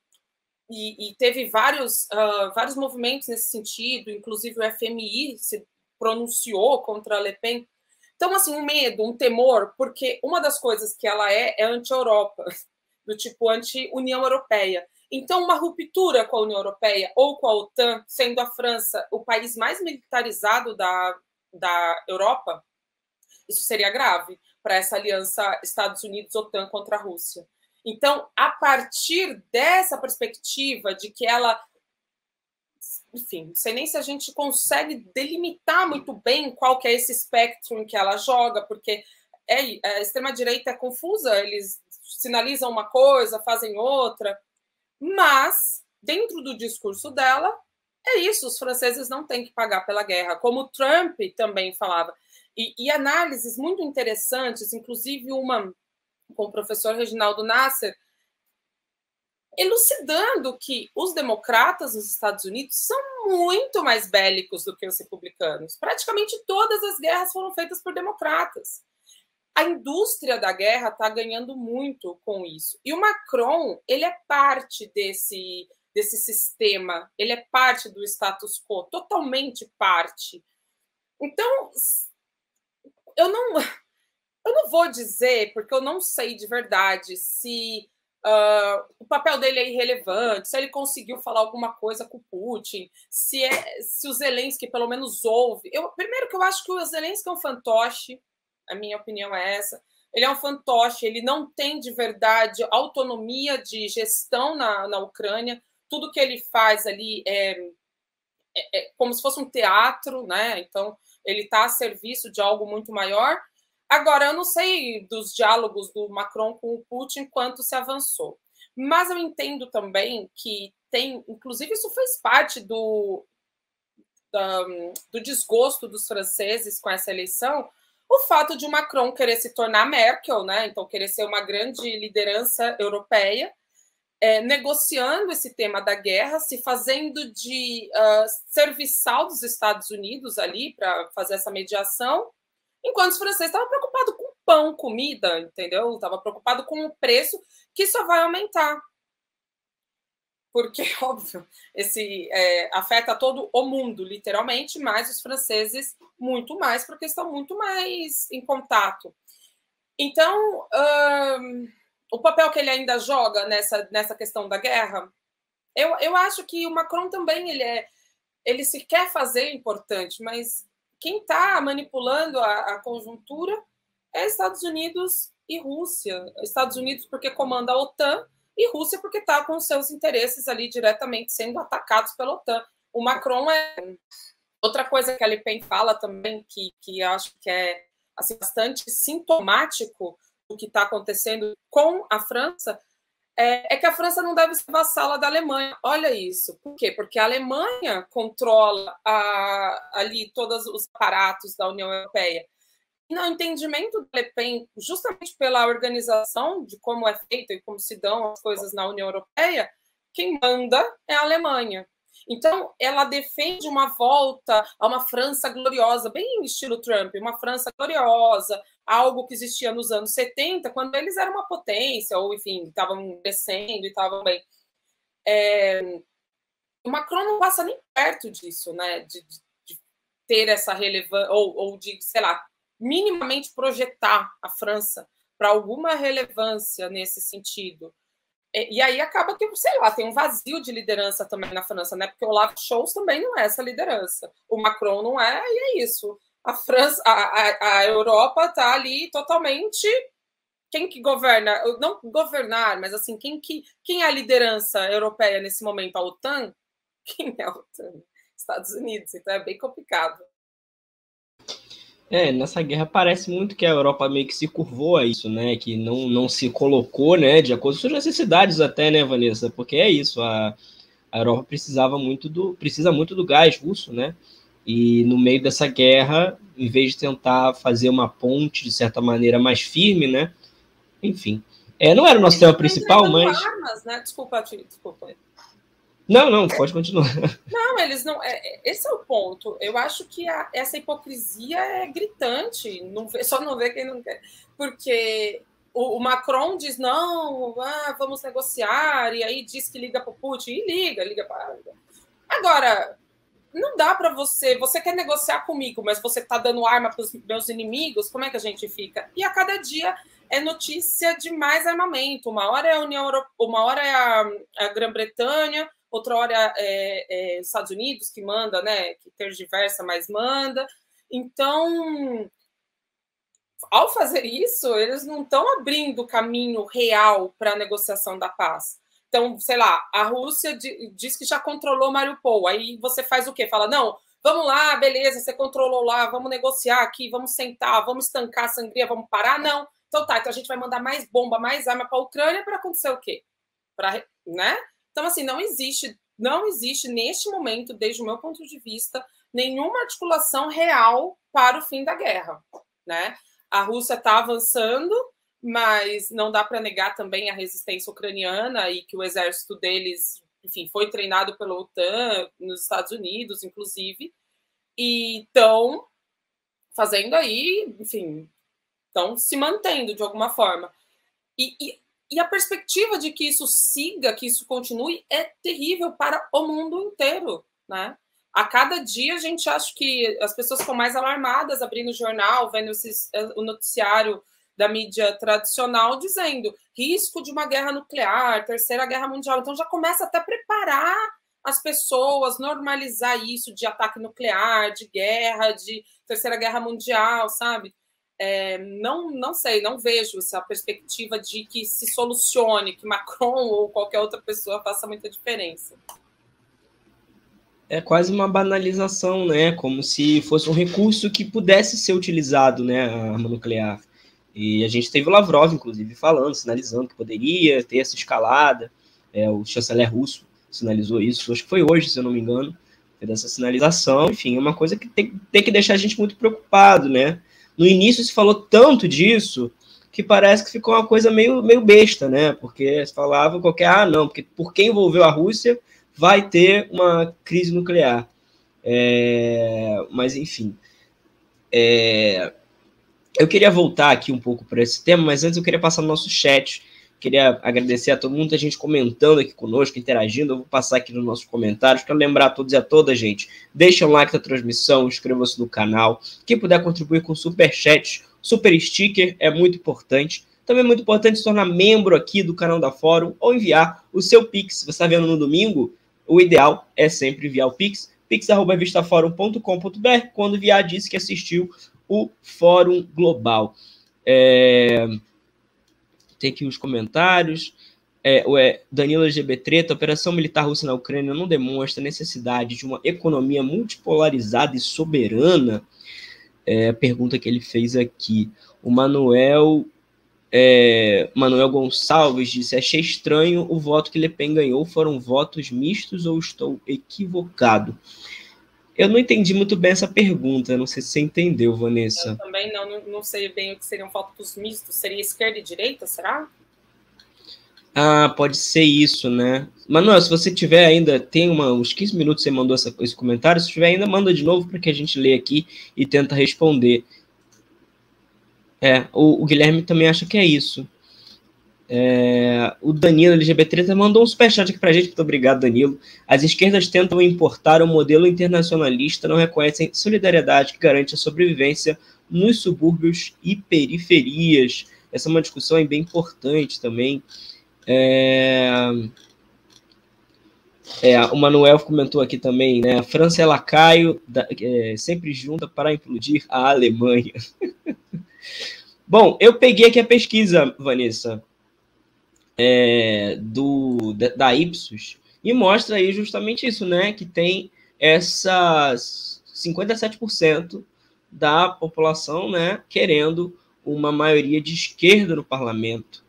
e, e teve vários, uh, vários movimentos nesse sentido, inclusive o FMI se pronunciou contra a Le Pen. Então, assim, um medo, um temor, porque uma das coisas que ela é é anti-Europa, do tipo anti-União Europeia. Então, uma ruptura com a União Europeia ou com a OTAN, sendo a França o país mais militarizado da, da Europa, isso seria grave para essa aliança Estados Unidos-OTAN contra a Rússia. Então, a partir dessa perspectiva de que ela. Enfim, não sei nem se a gente consegue delimitar muito bem qual que é esse espectro em que ela joga, porque é, a extrema-direita é confusa, eles sinalizam uma coisa, fazem outra, mas dentro do discurso dela, é isso, os franceses não têm que pagar pela guerra, como Trump também falava. E, e análises muito interessantes, inclusive uma com o professor Reginaldo Nasser, elucidando que os democratas nos Estados Unidos são muito mais bélicos do que os republicanos. Praticamente todas as guerras foram feitas por democratas. A indústria da guerra está ganhando muito com isso. E o Macron, ele é parte desse, desse sistema, ele é parte do status quo, totalmente parte. Então, eu não, eu não vou dizer, porque eu não sei de verdade se uh, o papel dele é irrelevante, se ele conseguiu falar alguma coisa com o Putin, se, é, se o Zelensky pelo menos ouve. Eu, primeiro que eu acho que o Zelensky é um fantoche, a minha opinião é essa. Ele é um fantoche, ele não tem de verdade autonomia de gestão na, na Ucrânia. Tudo que ele faz ali é, é, é como se fosse um teatro, né? Então, ele está a serviço de algo muito maior. Agora, eu não sei dos diálogos do Macron com o Putin quanto se avançou, mas eu entendo também que tem, inclusive, isso fez parte do, do, do desgosto dos franceses com essa eleição, o fato de o Macron querer se tornar Merkel, né? Então, querer ser uma grande liderança europeia, é, negociando esse tema da guerra, se fazendo de uh, serviçal dos Estados Unidos ali para fazer essa mediação, enquanto os franceses estavam preocupados com pão, comida, entendeu? Estava preocupado com o preço que só vai aumentar. Porque, óbvio, esse é, afeta todo o mundo, literalmente, mas os franceses muito mais, porque estão muito mais em contato. Então, o papel que ele ainda joga nessa, nessa questão da guerra, eu, eu acho que o Macron também ele é ele se quer fazer importante, mas quem está manipulando a, a, conjuntura é Estados Unidos e Rússia. Estados Unidos porque comanda a OTAN e Rússia porque está com seus interesses ali diretamente sendo atacados pela OTAN. O Macron é outra coisa que a Le Pen fala também que, que acho que é assim, bastante sintomático do que está acontecendo com a França é, é, que a França não deve ser vassala da Alemanha. Olha isso. Por quê? Porque a Alemanha controla a, ali todos os aparatos da União Europeia. E no entendimento do Le Pen, justamente pela organização de como é feita e como se dão as coisas na União Europeia, quem manda é a Alemanha. Então, ela defende uma volta a uma França gloriosa, bem estilo Trump, uma França gloriosa, algo que existia nos anos 70, quando eles eram uma potência, ou enfim, estavam descendo e estavam bem. É... O Macron não passa nem perto disso, né? De, de, de ter essa relevância, ou, ou de, sei lá, minimamente projetar a França para alguma relevância nesse sentido. E aí acaba que, sei lá, tem um vazio de liderança também na França, né? Porque o Olaf Scholz também não é essa liderança. O Macron não é, e é isso. A França, a, a, a Europa está ali totalmente. Quem que governa? Não governar, mas assim, quem que quem é a liderança europeia nesse momento? A OTAN? Quem é a OTAN? Estados Unidos. Então é bem complicado. É, nessa guerra parece muito que a Europa meio que se curvou a isso, né? Que não, não se colocou, né? De acordo com suas necessidades até, né, Vanessa? Porque é isso, a, a Europa precisava muito do, precisa muito do gás russo, né? E no meio dessa guerra, em vez de tentar fazer uma ponte de certa maneira mais firme, né? Enfim. É, não era o nosso tema principal, mas. Armas, né? Desculpa, desculpa. Não, não, pode continuar. Não, eles não. É, é, esse é o ponto. Eu acho que a, essa hipocrisia é gritante. Não vê, só não vê quem não quer. Porque o, o Macron diz: não, ah, vamos negociar, e aí diz que liga para o Putin, e liga, liga para. Agora, não dá para você. Você quer negociar comigo, mas você está dando arma para os meus inimigos, como é que a gente fica? E a cada dia é notícia de mais armamento. Uma hora é a União Europeia, uma hora é a, a Grã-Bretanha, outra hora é, é Estados Unidos que manda, né? Que tergiversa, mas manda. Então, ao fazer isso, eles não estão abrindo caminho real para a negociação da paz. Então, sei lá, a Rússia diz que já controlou Mariupol. Aí você faz o quê? Fala, não, vamos lá, beleza, você controlou lá, vamos negociar aqui, vamos sentar, vamos estancar a sangria, vamos parar? Não. Então tá, então a gente vai mandar mais bomba, mais arma para a Ucrânia para acontecer o quê? Para, né? Então, assim, não existe, não existe neste momento, desde o meu ponto de vista, nenhuma articulação real para o fim da guerra. Né? A Rússia está avançando, mas não dá para negar também a resistência ucraniana e que o exército deles, enfim, foi treinado pela OTAN nos Estados Unidos, inclusive, e estão fazendo aí, enfim, estão se mantendo de alguma forma. E, e, e, a perspectiva de que isso siga, que isso continue, é terrível para o mundo inteiro, né? A cada dia a gente acha que as pessoas estão mais alarmadas, abrindo o jornal, vendo esses, eh, o noticiário da mídia tradicional dizendo risco de uma guerra nuclear, terceira guerra mundial. Então já começa até a preparar as pessoas, normalizar isso de ataque nuclear, de guerra, de terceira guerra mundial, sabe? É, não, não sei, não vejo essa perspectiva de que se solucione, que Macron ou qualquer outra pessoa faça muita diferença. É quase uma banalização, né? Como se fosse um recurso que pudesse ser utilizado, né? A arma nuclear. E a gente teve o Lavrov, inclusive, falando, sinalizando que poderia ter essa escalada. É, o chanceler russo sinalizou isso, acho que foi hoje, se eu não me engano, fez essa sinalização. Enfim, é uma coisa que tem, tem que deixar a gente muito preocupado, né? No início se falou tanto disso que parece que ficou uma coisa meio, meio besta, né? Porque falava qualquer, ah, não, porque por quem envolveu a Rússia vai ter uma crise nuclear. É, mas, enfim. É, eu queria voltar aqui um pouco para esse tema, mas antes eu queria passar no nosso chat. Queria agradecer a todo mundo, a gente comentando aqui conosco, interagindo. Eu vou passar aqui nos nossos comentários. Quero lembrar a todos e a toda, gente. Deixa um like na transmissão, inscreva-se no canal. Quem puder contribuir com super chat, super sticker é muito importante. Também é muito importante se tornar membro aqui do canal da Fórum ou enviar o seu Pix. Você está vendo no domingo, o ideal é sempre enviar o Pix, pix.vistaforum.com.br, quando enviar disse que assistiu o Fórum Global. É... Tem aqui os comentários. É, é, Danilo GB Treta, operação militar russa na Ucrânia não demonstra necessidade de uma economia multipolarizada e soberana? É, a pergunta que ele fez aqui. O Manuel é, Manuel Gonçalves disse: Achei estranho o voto que Le Pen ganhou. Foram votos mistos ou estou equivocado? Eu não entendi muito bem essa pergunta, não sei se você entendeu, Vanessa. Eu também não, não, não sei bem o que seriam votos mistos. Seria esquerda e direita, será? Ah, pode ser isso, né? Manuel, se você tiver ainda, tem uma, uns 15 minutos que você mandou essa, esse comentário, se tiver ainda, manda de novo para que a gente lê aqui e tenta responder. É, o, o Guilherme também acha que é isso. É, o Danilo LGBT mandou um superchat aqui pra gente. Muito obrigado, Danilo. As esquerdas tentam importar um modelo internacionalista, não reconhecem solidariedade que garante a sobrevivência nos subúrbios e periferias. Essa é uma discussão bem importante também. É, é, o Manuel comentou aqui também, né? A França é lacaio, da, é, sempre junta para implodir a Alemanha. Bom, eu peguei aqui a pesquisa, Vanessa é, do, da Ipsos e mostra aí justamente isso, né? Que tem essas 57% da população, né, querendo uma maioria de esquerda no parlamento,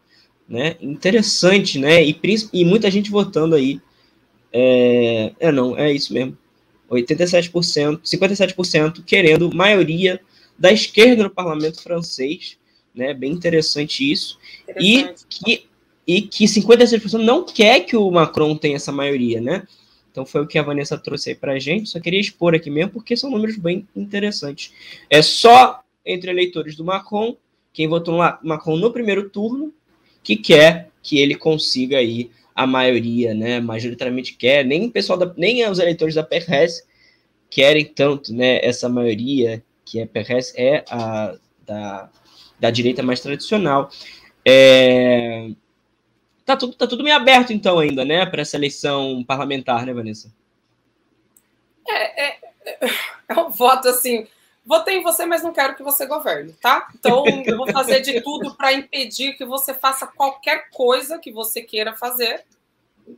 né? Interessante, né? E, e muita gente votando aí. É, é não, é isso mesmo. 87%, 57% querendo maioria da esquerda no parlamento francês, né? Bem interessante isso. Interessante. E que e que 56% não quer que o Macron tenha essa maioria, né? Então foi o que a Vanessa trouxe aí para a gente. Só queria expor aqui mesmo, porque são números bem interessantes. É só entre eleitores do Macron, quem votou no Macron no primeiro turno, que quer que ele consiga aí a maioria, né? Majoritariamente quer, nem o pessoal da, nem os eleitores da PRS querem tanto, né? Essa maioria que é PRS é a da, da direita mais tradicional. É, Tá tudo, tá tudo meio aberto, então, ainda, né, para essa eleição parlamentar, né, Vanessa? É, é, é, é um voto assim. Votei em você, mas não quero que você governe, tá? Então, eu vou fazer de tudo para impedir que você faça qualquer coisa que você queira fazer.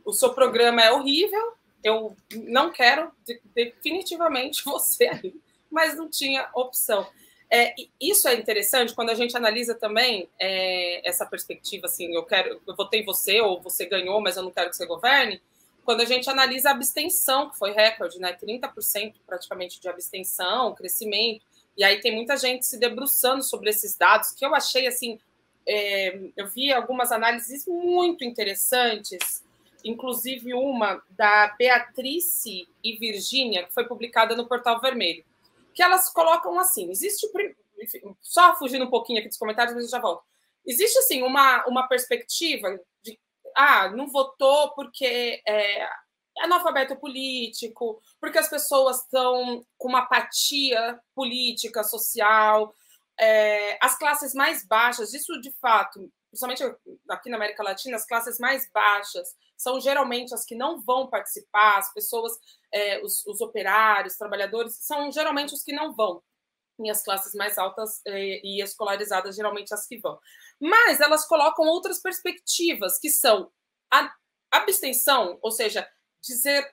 O seu programa é horrível, eu não quero definitivamente você aí, mas não tinha opção. É, isso é interessante quando a gente analisa também é, essa perspectiva, assim, eu quero, eu votei você ou você ganhou, mas eu não quero que você governe. Quando a gente analisa a abstenção, que foi recorde, né, 30% praticamente de abstenção, crescimento, e aí tem muita gente se debruçando sobre esses dados que eu achei assim é, eu vi algumas análises muito interessantes, inclusive uma da Beatrice e Virgínia, que foi publicada no Portal Vermelho, que elas colocam assim: existe, só fugindo um pouquinho aqui dos comentários, mas eu já volto. Existe assim uma, uma perspectiva de ah, não votou porque é, analfabeto político, porque as pessoas estão com uma apatia política, social, é, as classes mais baixas, isso de fato, principalmente aqui na América Latina, as classes mais baixas são geralmente as que não vão participar, as pessoas, é, os, os, operários, trabalhadores, são geralmente os que não vão. E as classes mais altas é, e escolarizadas, geralmente as que vão. Mas elas colocam outras perspectivas, que são a abstenção, ou seja, dizer,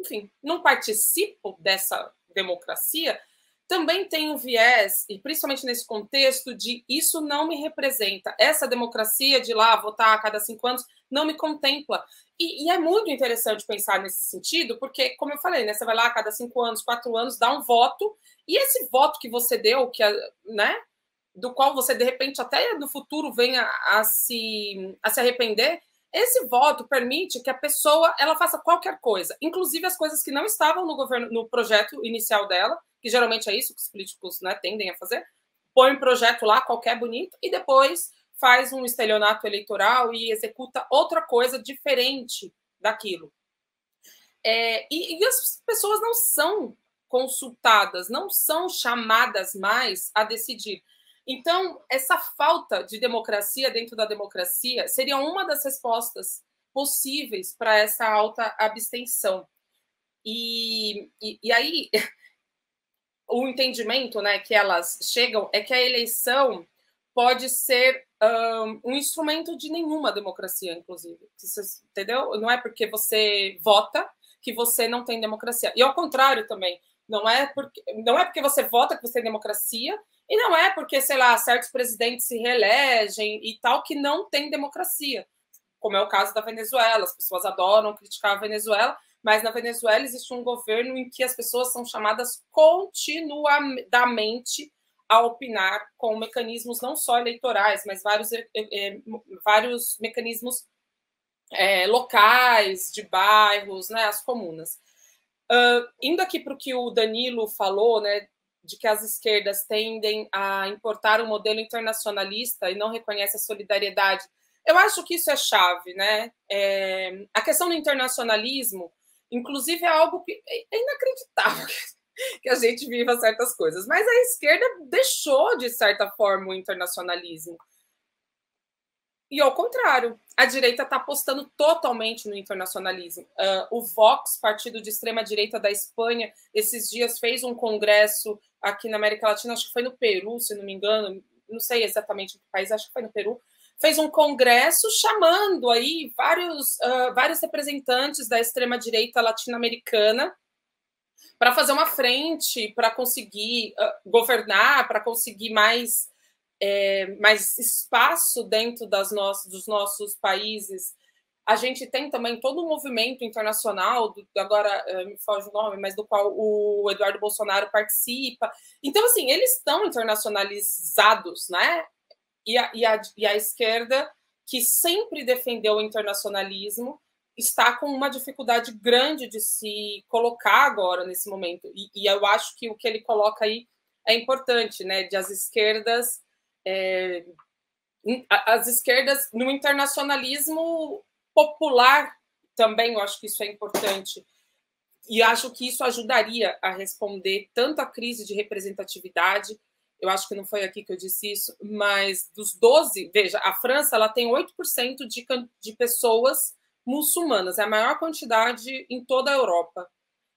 enfim, não participo dessa democracia, também tem um viés, e principalmente nesse contexto, de isso não me representa. Essa democracia de lá votar a cada cinco anos não me contempla. E, e, é muito interessante pensar nesse sentido, porque, como eu falei, né, você vai lá a cada cinco anos, quatro anos, dá um voto, e esse voto que você deu, que né, do qual você de repente até no futuro venha a se, a se arrepender, esse voto permite que a pessoa ela faça qualquer coisa, inclusive as coisas que não estavam no governo no projeto inicial dela, que geralmente é isso que os políticos né, tendem a fazer. Põe um projeto lá qualquer bonito e depois faz um estelionato eleitoral e executa outra coisa diferente daquilo. É, e, e as pessoas não são consultadas, não são chamadas mais a decidir. Então, essa falta de democracia dentro da democracia seria uma das respostas possíveis para essa alta abstenção. E, e, e, aí, o entendimento né, que elas chegam é que a eleição pode ser um, um instrumento de nenhuma democracia, inclusive. entendeu? Não é porque você vota que você não tem democracia. E ao contrário também. Não é porque, não é porque você vota que você tem democracia, e não é porque, sei lá, certos presidentes se reelegem e tal que não tem democracia, como é o caso da Venezuela. As pessoas adoram criticar a Venezuela, mas na Venezuela existe um governo em que as pessoas são chamadas continuadamente a opinar com mecanismos não só eleitorais, mas vários, é, é, vários mecanismos locais, de bairros, né, as comunas. Uh, indo aqui para o que o Danilo falou, né, de que as esquerdas tendem a importar um modelo internacionalista e não reconhece a solidariedade. Eu acho que isso é chave, né? É, a questão do internacionalismo, inclusive, é algo que é inacreditável que a gente viva certas coisas, mas a esquerda deixou, de certa forma, o internacionalismo. E ao contrário, a direita está apostando totalmente no internacionalismo. Uh, o Vox, partido de extrema direita da Espanha, esses dias fez um congresso aqui na América Latina, acho que foi no Peru, se não me engano, não sei exatamente em que país, acho que foi no Peru, fez um congresso chamando aí vários, uh, vários representantes da extrema direita latino-americana para fazer uma frente, para conseguir uh, governar, para conseguir mais é, mais espaço dentro das dos nossos países. A gente tem também todo um movimento internacional, do, agora é, me foge o nome, mas do qual o Eduardo Bolsonaro participa. Então, assim, eles estão internacionalizados, né? E a, e a, e a esquerda, que sempre defendeu o internacionalismo, está com uma dificuldade grande de se colocar agora nesse momento. E, e, eu acho que o que ele coloca aí é importante, né? De as esquerdas é, as esquerdas no internacionalismo popular também, eu acho que isso é importante. E acho que isso ajudaria a responder tanto à crise de representatividade. Eu acho que não foi aqui que eu disse isso, mas dos 12, veja, a França ela tem 8% de, de pessoas muçulmanas, é a maior quantidade em toda a Europa.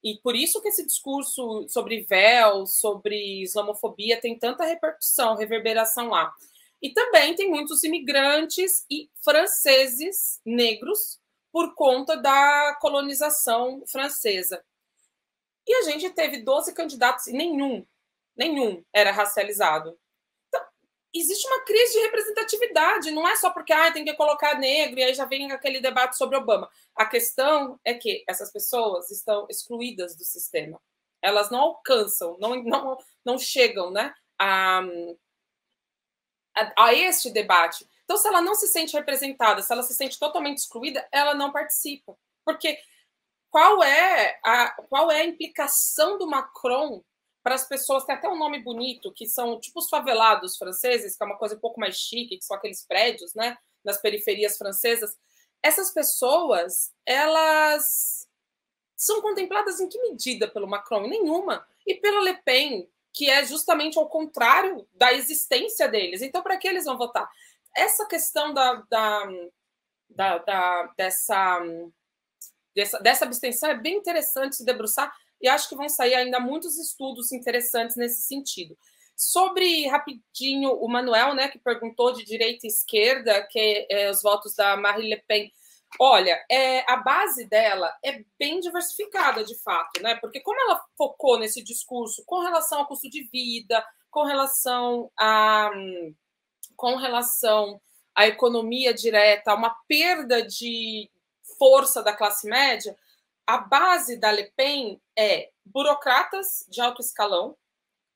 E por isso que esse discurso sobre véu, sobre islamofobia tem tanta repercussão, reverberação lá. E também tem muitos imigrantes e franceses negros por conta da colonização francesa. E a gente teve 12 candidatos e nenhum, nenhum era racializado existe uma crise de representatividade, não é só porque ah, tem que colocar negro e aí já vem aquele debate sobre Obama. A questão é que essas pessoas estão excluídas do sistema. Elas não alcançam, não, não, não chegam né, a, a, a este debate. Então, se ela não se sente representada, se ela se sente totalmente excluída, ela não participa. Porque qual é a, qual é a implicação do Macron para as pessoas, tem até um nome bonito, que são tipo os favelados franceses, que é uma coisa um pouco mais chique, que são aqueles prédios, né, nas periferias francesas. Essas pessoas, elas são contempladas em que medida pelo Macron? Nenhuma. E pelo Le Pen, que é justamente ao contrário da existência deles. Então, para que eles vão votar? Essa questão da, da, da, da dessa, dessa, dessa abstenção é bem interessante se debruçar e acho que vão sair ainda muitos estudos interessantes nesse sentido. Sobre, rapidinho, o Manuel, né, que perguntou de direita e esquerda, que é, os votos da Marine Le Pen. Olha, é, a base dela é bem diversificada, de fato, né? Porque como ela focou nesse discurso com relação ao custo de vida, com relação a com relação à economia direta, uma perda de força da classe média, a base da Le Pen é burocratas de alto escalão,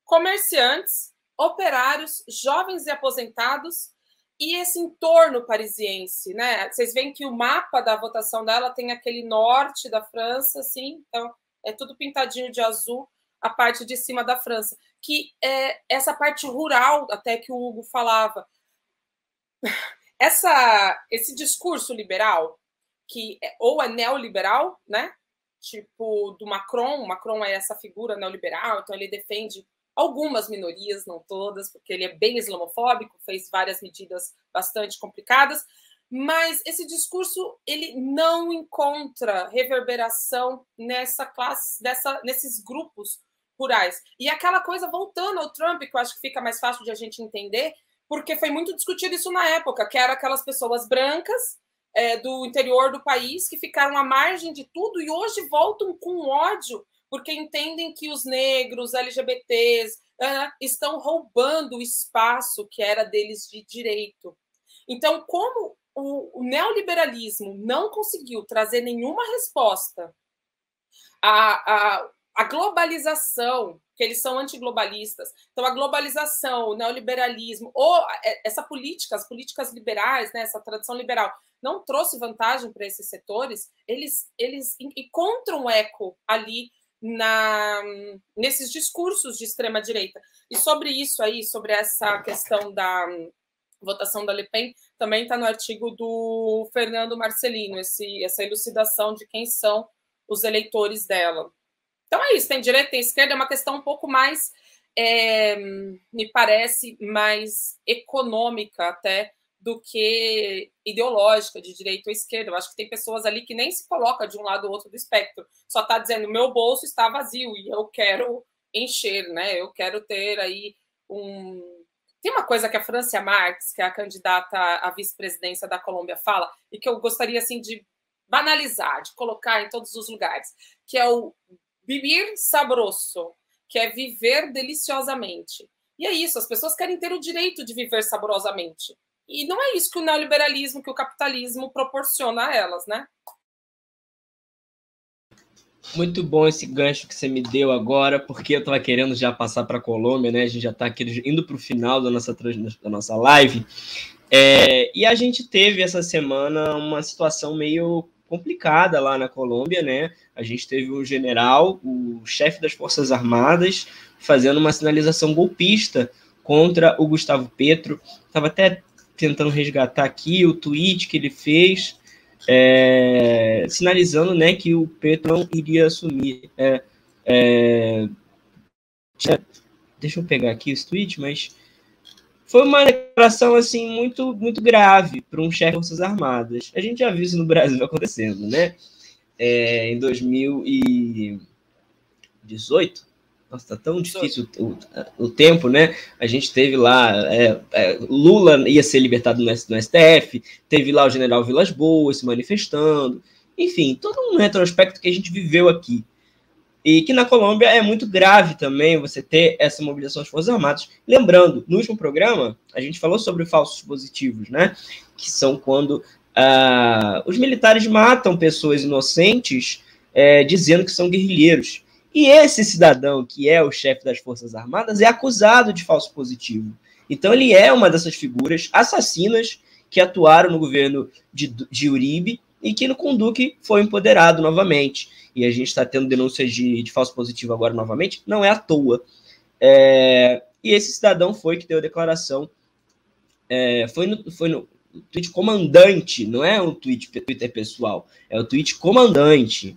comerciantes, operários, jovens e aposentados e esse entorno parisiense, né? Vocês veem que o mapa da votação dela tem aquele norte da França, assim, então é tudo pintadinho de azul, a parte de cima da França, que é essa parte rural, até que o Hugo falava. Essa, esse discurso liberal, que é, ou é neoliberal, né? Tipo do Macron, o Macron é essa figura neoliberal, então ele defende algumas minorias, não todas, porque ele é bem islamofóbico, fez várias medidas bastante complicadas, mas esse discurso ele não encontra reverberação nessa classe, dessa, nesses grupos rurais. E aquela coisa voltando ao Trump, que eu acho que fica mais fácil de a gente entender, porque foi muito discutido isso na época, que era aquelas pessoas brancas é, do interior do país que ficaram à margem de tudo e hoje voltam com ódio porque entendem que os negros, LGBTs, uh, estão roubando o espaço que era deles de direito. Então, como o, o neoliberalismo não conseguiu trazer nenhuma resposta à, à, à globalização, que eles são antiglobalistas. Então, a globalização, o neoliberalismo, ou é, essa política, as políticas liberais, né, essa tradição liberal, não trouxe vantagem para esses setores, eles, eles encontram eco ali na, nesses discursos de extrema direita. E sobre isso aí, sobre essa questão da votação da Le Pen, também está no artigo do Fernando Marcelino, esse, essa elucidação de quem são os eleitores dela. Então é isso, tem direita, tem esquerda, é uma questão um pouco mais, é, me parece, mais econômica até do que ideológica, de direita ou esquerda. Eu acho que tem pessoas ali que nem se coloca de um lado ou outro do espectro, só está dizendo meu bolso está vazio e eu quero encher, né? Eu quero ter aí um. Tem uma coisa que a Francia Marques, que é a candidata à vice-presidência da Colômbia, fala, e que eu gostaria assim de banalizar, de colocar em todos os lugares, que é o vivir sabroso, que é viver deliciosamente. E é isso, as pessoas querem ter o direito de viver saborosamente. E não é isso que o neoliberalismo, que o capitalismo proporciona a elas, né? Muito bom esse gancho que você me deu agora, porque eu estava querendo já passar para a Colômbia, né? A gente já está aqui indo para o final da nossa, da nossa live. É, e a gente teve essa semana uma situação meio complicada lá na Colômbia, né? A gente teve um general, o chefe das Forças Armadas, fazendo uma sinalização golpista contra o Gustavo Petro. Estava até tentando resgatar aqui o tweet que ele fez, é, sinalizando né, que o Petro não iria assumir. É, é, deixa eu pegar aqui esse tweet, mas foi uma declaração assim muito muito grave para um chefe das Forças Armadas. A gente já viu isso no Brasil acontecendo, né? É, em 2018, nossa, tá tão difícil o, o, tempo, né? A gente teve lá, é, é, Lula ia ser libertado no, no, STF, teve lá o general Vilas Boas se manifestando, enfim, todo um retrospecto que a gente viveu aqui. E que na Colômbia é muito grave também você ter essa mobilização das Forças Armadas. Lembrando, no último programa, a gente falou sobre falsos positivos, né? Que são quando ah, os militares matam pessoas inocentes é, dizendo que são guerrilheiros. E esse cidadão, que é o chefe das Forças Armadas, é acusado de falso positivo. Então ele é uma dessas figuras assassinas que atuaram no governo de, de Uribe e que no Conduque foi empoderado novamente. E a gente está tendo denúncias de, de falso positivo agora novamente, não é à toa. É, e esse cidadão foi que deu a declaração. É, foi, no, foi no tweet comandante, não é um tweet Twitter pessoal, é o tweet comandante.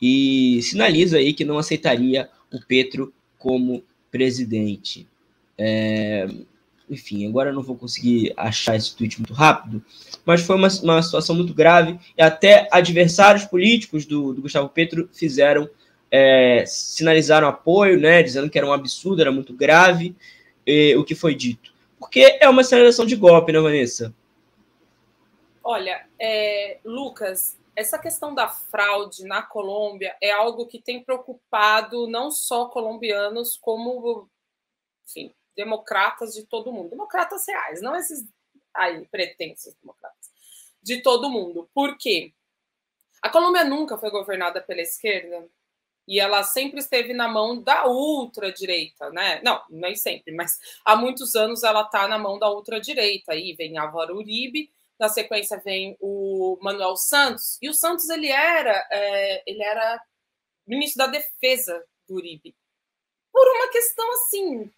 E sinaliza aí que não aceitaria o Petro como presidente. É, enfim, agora eu não vou conseguir achar esse tweet muito rápido, mas foi uma, uma situação muito grave e até adversários políticos do, do Gustavo Petro fizeram, é, sinalizaram apoio, né, dizendo que era um absurdo, era muito grave é, o que foi dito. Porque é uma sinalização de golpe, né, Vanessa? Olha, é, Lucas, essa questão da fraude na Colômbia é algo que tem preocupado não só colombianos, como enfim, democratas de todo mundo. Democratas reais, não esses aí pretensos democratas. De todo mundo. Por quê? A Colômbia nunca foi governada pela esquerda e ela sempre esteve na mão da ultradireita, né? Não, nem sempre, mas há muitos anos ela está na mão da ultradireita. Aí vem Álvaro Uribe, na sequência vem o Manuel Santos, e o Santos ele era, é, ele era ministro da Defesa do Uribe. Por uma questão assim,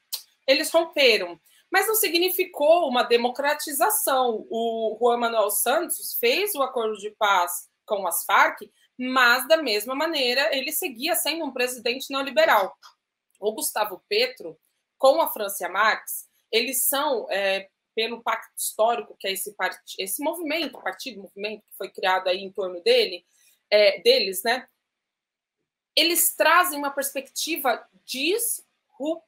eles romperam. Mas não significou uma democratização. O Juan Manuel Santos fez o acordo de paz com as Farc, mas da mesma maneira ele seguia sendo um presidente neoliberal. O Gustavo Petro, com a Francia Marx, eles são, é, pelo pacto histórico, que é esse, part... esse movimento, partido, movimento que foi criado aí em torno dele, é, deles, né? Eles trazem uma perspectiva disruptiva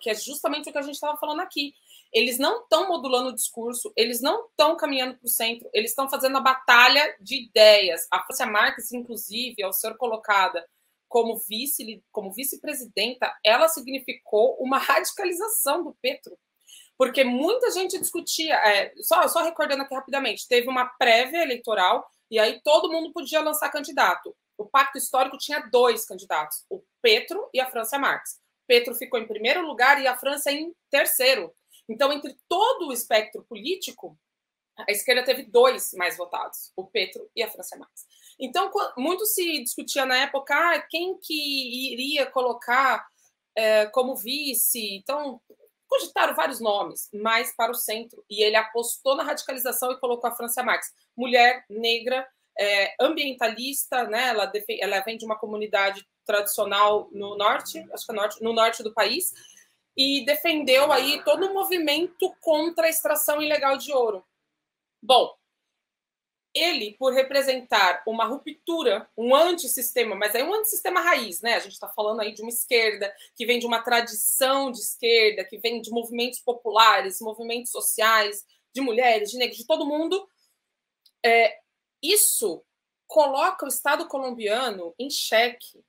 que é justamente o que a gente estava falando aqui. Eles não estão modulando o discurso, eles não estão caminhando para o centro, eles estão fazendo a batalha de ideias. A Francia Marques, inclusive, ao ser colocada como vice como vice-presidenta, ela significou uma radicalização do Petro. Porque muita gente discutia, é, só, só recordando aqui rapidamente, teve uma prévia eleitoral e aí todo mundo podia lançar candidato. O pacto histórico tinha dois candidatos, o Petro e a Francia Marques. Petro ficou em primeiro lugar e a França em terceiro. Então, entre todo o espectro político, a esquerda teve dois mais votados, o Petro e a França Marques. Então, muito se discutia na época ah, quem que iria colocar é, como vice. Então, cogitaram vários nomes, mas para o centro. E ele apostou na radicalização e colocou a França Marques, mulher negra, é, ambientalista, né? Ela, ela vem de uma comunidade tradicional no norte, acho que é norte, no norte do país, e defendeu aí todo o movimento contra a extração ilegal de ouro. Bom, ele, por representar uma ruptura, um antissistema, mas é um antissistema raiz, né? A gente está falando aí de uma esquerda que vem de uma tradição de esquerda, que vem de movimentos populares, movimentos sociais, de mulheres, de negros, de todo mundo. É, isso coloca o Estado colombiano em xeque.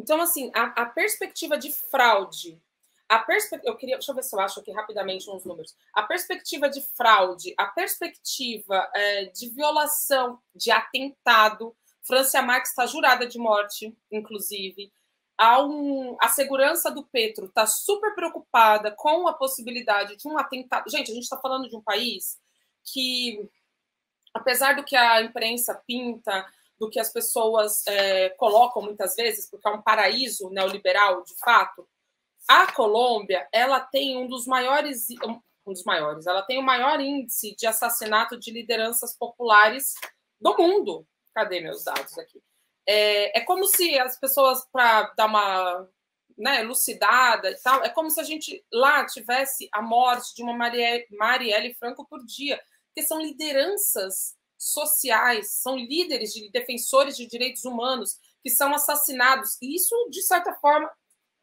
Então, assim, a, a perspectiva de fraude, a perspe... eu queria, deixa eu ver se eu acho aqui rapidamente uns números. A perspectiva de fraude, a perspectiva é, de violação, de atentado. Francia Marques está jurada de morte, inclusive. Há um, a segurança do Petro está super preocupada com a possibilidade de um atentado. Gente, a gente está falando de um país que, apesar do que a imprensa pinta, do que as pessoas é, colocam muitas vezes, porque é um paraíso neoliberal, de fato. A Colômbia, ela tem um dos maiores, um dos maiores, ela tem o maior índice de assassinato de lideranças populares do mundo. Cadê meus dados aqui? É, é como se as pessoas, para dar uma né, elucidada e tal, é como se a gente lá tivesse a morte de uma Marielle Franco por dia, que são lideranças sociais, são líderes de defensores de direitos humanos que são assassinados. E isso, de certa forma.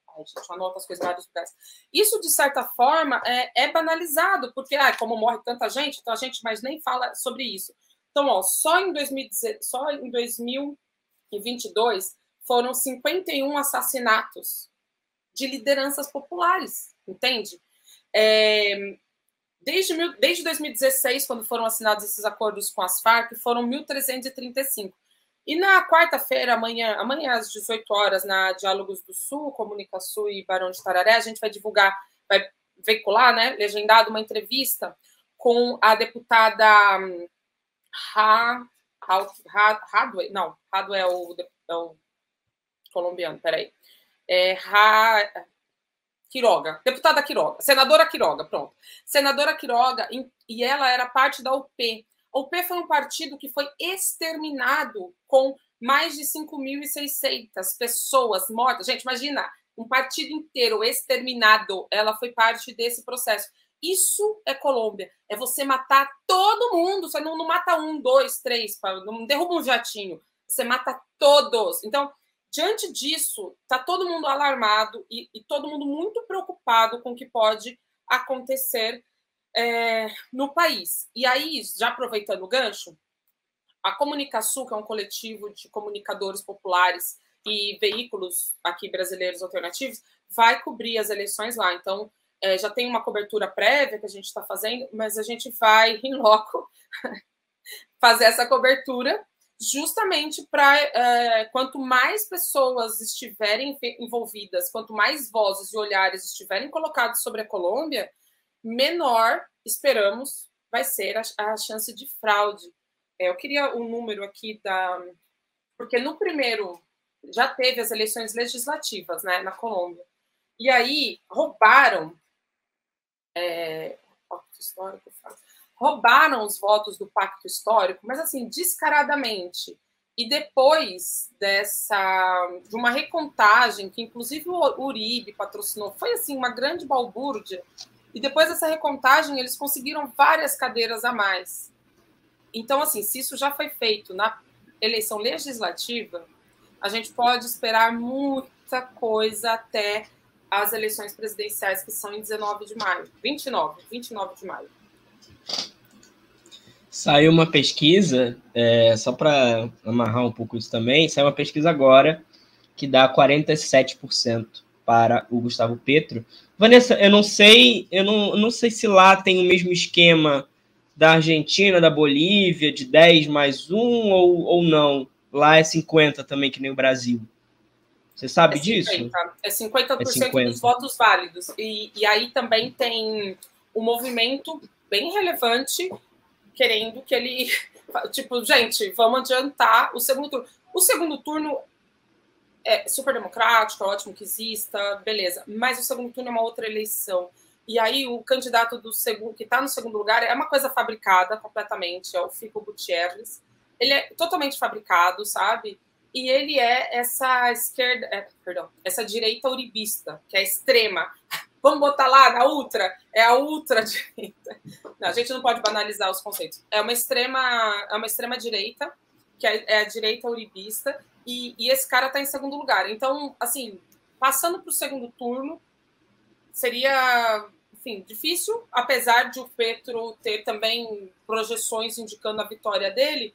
Ai, gente, anota as coisas vários lugares. Isso, de certa forma, é, é banalizado, porque, ah, como morre tanta gente, então a gente mais nem fala sobre isso. Então, ó, só em, 2010, só em 2022 foram 51 assassinatos de lideranças populares, entende? É, Desde, desde 2016, quando foram assinados esses acordos com as Farc, foram 1.335. E na quarta-feira, amanhã, amanhã às 18 horas, na Diálogos do Sul, Comunica Sul e Barão de Tararé, a gente vai divulgar, vai veicular, né, legendado, uma entrevista com a deputada Ha, ha, ha, Hadway, não, Hadway é o, é o colombiano, peraí. É, ha, Quiroga, deputada Quiroga, senadora Quiroga, pronto. Senadora Quiroga, e ela era parte da UP. A UP foi um partido que foi exterminado com mais de 5.600 pessoas mortas. Gente, imagina, um partido inteiro exterminado. Ela foi parte desse processo. Isso é Colômbia. É você matar todo mundo. Você não, não mata um, dois, três, não derruba um jatinho. Você mata todos. Então, diante disso, está todo mundo alarmado e, e, todo mundo muito preocupado com o que pode acontecer é, no país. E aí, já aproveitando o gancho, a Comunicação, que é um coletivo de comunicadores populares e veículos aqui brasileiros alternativos, vai cobrir as eleições lá. Então, é, já tem uma cobertura prévia que a gente está fazendo, mas a gente vai, em loco, fazer essa cobertura justamente para é, quanto mais pessoas estiverem envolvidas, quanto mais vozes e olhares estiverem colocados sobre a Colômbia, menor, esperamos, vai ser a, a chance de fraude. É, eu queria o um número aqui da. Porque no primeiro já teve as eleições legislativas né, na Colômbia. E aí roubaram. É, histórico, roubaram os votos do pacto histórico, mas assim, descaradamente. E depois dessa de uma recontagem que inclusive o Uribe patrocinou, foi assim uma grande balbúrdia. E depois dessa recontagem eles conseguiram várias cadeiras a mais. Então assim, se isso já foi feito na eleição legislativa, a gente pode esperar muita coisa até as eleições presidenciais que são em 19 de maio, 29, 29 de maio. Saiu uma pesquisa, é, só para amarrar um pouco isso também, saiu uma pesquisa agora que dá 47% para o Gustavo Petro. Vanessa, eu não sei, eu não, não sei se lá tem o mesmo esquema da Argentina, da Bolívia, de 10 mais 1 ou, ou não. Lá é 50 também, que nem o Brasil. Você sabe é 50, disso? É 50%, é 50 dos votos válidos. E, e aí também tem um movimento bem relevante querendo que ele. Tipo, gente, vamos adiantar o segundo turno. O segundo turno é super democrático, é ótimo que exista, beleza. Mas o segundo turno é uma outra eleição. E aí o candidato do segundo, que está no segundo lugar, é uma coisa fabricada completamente, é o Fico Gutierrez. Ele é totalmente fabricado, sabe? E ele é essa esquerda, é, perdão, essa direita uribista, que é extrema. Vamos botar lá na ultra? É a ultra direita. Não, a gente não pode banalizar os conceitos. É uma extrema, é uma extrema direita, que é, é a direita uribista, e, e esse cara está em segundo lugar. Então, assim, passando para o segundo turno, seria, enfim, difícil, apesar de o Petro ter também projeções indicando a vitória dele,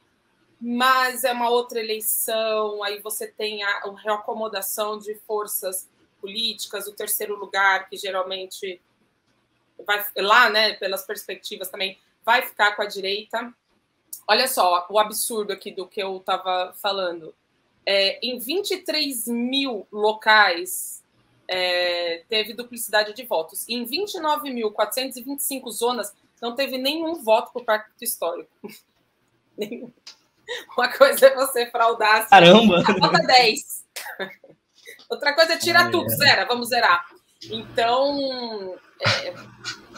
mas é uma outra eleição, aí você tem a, a reacomodação de forças políticas, o terceiro lugar, que geralmente vai lá, né, pelas perspectivas também, vai ficar com a direita. Olha só o absurdo aqui do que eu estava falando. É, em 23 mil locais é, teve duplicidade de votos. Em 29.425 zonas não teve nenhum voto por pacto histórico. Uma coisa é você fraudar. Assim, Caramba! Vota 10. Outra coisa é tirar tudo, zera, vamos zerar. Então, é,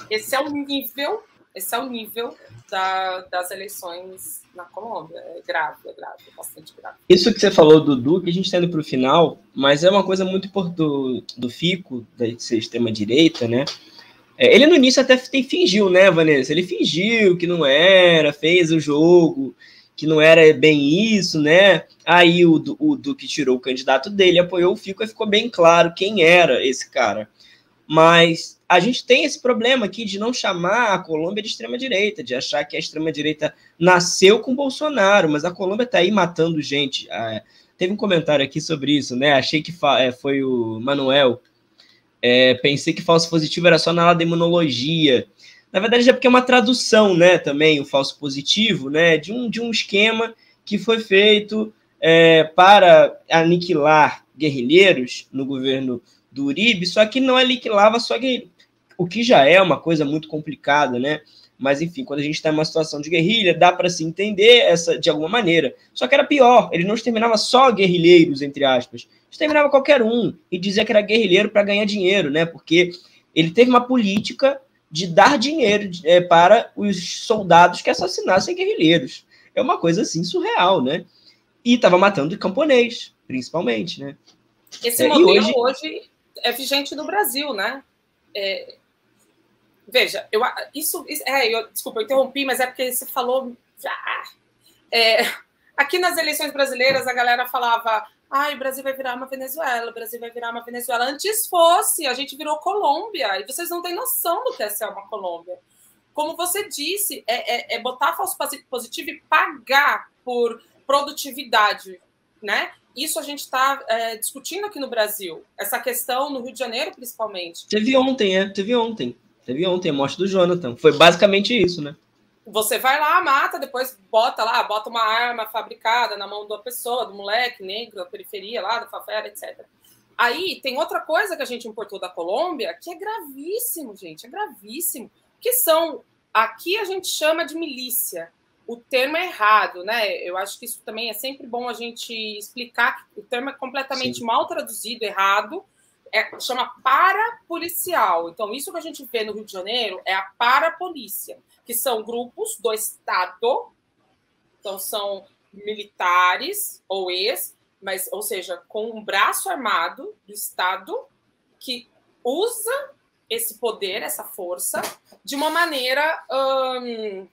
esse é o nível, esse é o nível da, das eleições na Colômbia. É grave, é grave, é bastante grave. Isso que você falou, Dudu, que a gente está indo para o final, mas é uma coisa muito importante do, do FICO, da extrema-direita, né? É, ele no início até fingiu, né, Vanessa? Ele fingiu que não era, fez o jogo, que não era bem isso, né? Aí o, o Duque tirou o candidato dele, apoiou o Fico e ficou bem claro quem era esse cara. Mas a gente tem esse problema aqui de não chamar a Colômbia de extrema-direita, de achar que a extrema-direita nasceu com Bolsonaro, mas a Colômbia está aí matando gente. Ah, teve um comentário aqui sobre isso, né? Achei que é, foi o Manuel. É, pensei que falso positivo era só na aula de imunologia. Na verdade, é porque é uma tradução, né, também, o falso positivo, né, de um, de um esquema que foi feito é, para aniquilar guerrilheiros no governo do Uribe, só que não aniquilava só guerrilheiros. o que já é uma coisa muito complicada, né? Mas, enfim, quando a gente está em uma situação de guerrilha, dá para se entender essa de alguma maneira. Só que era pior, ele não exterminava só guerrilheiros, entre aspas. Exterminava qualquer um e dizia que era guerrilheiro para ganhar dinheiro, né? Porque ele teve uma política de dar dinheiro é, para os soldados que assassinassem guerrilheiros. É uma coisa assim surreal, né? E estava matando camponês, principalmente, né? Esse é, modelo hoje... hoje... é vigente no Brasil, né? É, Veja, eu, isso, é, eu, desculpa, eu interrompi, mas é porque você falou já. É, aqui nas eleições brasileiras, a galera falava: ai, o Brasil vai virar uma Venezuela, o Brasil vai virar uma Venezuela. Antes fosse, a gente virou Colômbia, e vocês não têm noção do que é ser uma Colômbia. Como você disse, é, é, é botar falso positivo e pagar por produtividade, né? Isso a gente está é, discutindo aqui no Brasil, essa questão no Rio de Janeiro, principalmente. Teve ontem, é, teve ontem. Teve ontem a morte do Jonathan. Foi basicamente isso, né? Você vai lá, mata, depois bota lá, bota uma arma fabricada na mão da pessoa, do moleque negro, da periferia lá, da favela, etc. Aí tem outra coisa que a gente importou da Colômbia, que é gravíssimo, gente, é gravíssimo, que são, aqui a gente chama de milícia. O termo é errado, né? Eu acho que isso também é sempre bom a gente explicar que o termo é completamente Sim. mal traduzido, errado, é, chama parapolicial. Então, isso que a gente vê no Rio de Janeiro é a parapolícia, que são grupos do Estado, então são militares ou ex, mas, ou seja, com um braço armado do Estado que usa esse poder, essa força, de uma maneira hum,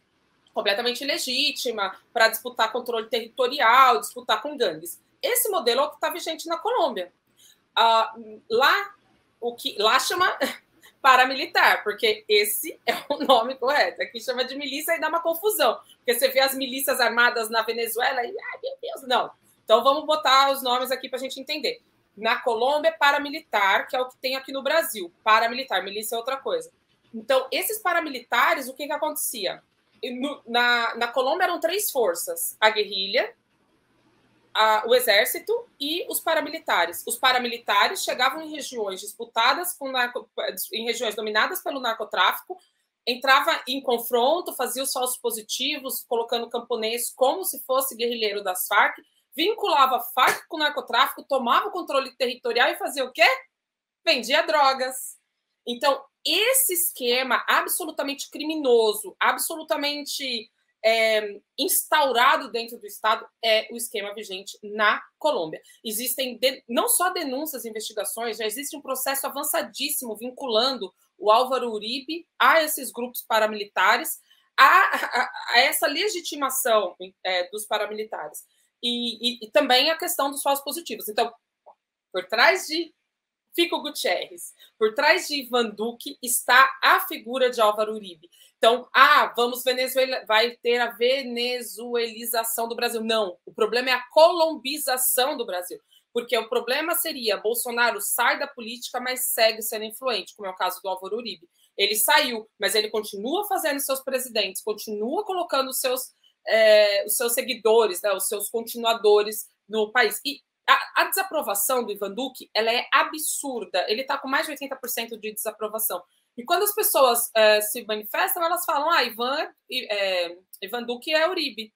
completamente legítima para disputar controle territorial, disputar com gangues. Esse modelo é o que está vigente na Colômbia. Uh, lá, o que lá chama paramilitar, porque esse é o nome correto. Aqui chama de milícia e dá uma confusão, porque você vê as milícias armadas na Venezuela e, ai meu Deus, não. Então vamos botar os nomes aqui para a gente entender. Na Colômbia, paramilitar, que é o que tem aqui no Brasil. Paramilitar, milícia é outra coisa. Então, esses paramilitares, o que, que acontecia? No, na, na Colômbia eram três forças: a guerrilha, a, o exército e os paramilitares. Os paramilitares chegavam em regiões disputadas narco, em regiões dominadas pelo narcotráfico, entrava em confronto, fazia os falsos positivos, colocando camponês como se fosse guerrilheiro das Farc, vinculava a Farc com o narcotráfico, tomava o controle territorial e fazia o quê? Vendia drogas. Então, esse esquema absolutamente criminoso, absolutamente é, instaurado dentro do Estado é o esquema vigente na Colômbia. Existem de, não só denúncias investigações, já existe um processo avançadíssimo vinculando o Álvaro Uribe a esses grupos paramilitares, a, a, a essa legitimação é, dos paramilitares. E, e, e também a questão dos falsos positivos. Então, por trás de Fico Gutierrez, por trás de Ivan Duque está a figura de Álvaro Uribe. Então, ah, vamos Venezuela, vai ter a venezuelização do Brasil. Não, o problema é a colombização do Brasil. Porque o problema seria Bolsonaro sai da política, mas segue sendo influente, como é o caso do Álvaro Uribe. Ele saiu, mas ele continua fazendo seus presidentes, continua colocando seus, é, os seus seguidores, né, os seus continuadores no país. E a, a desaprovação do Ivan Duque ela é absurda. Ele está com mais de 80% de desaprovação. E quando as pessoas é, se manifestam, elas falam: ah, Ivan, é, Ivan Duque é Uribe.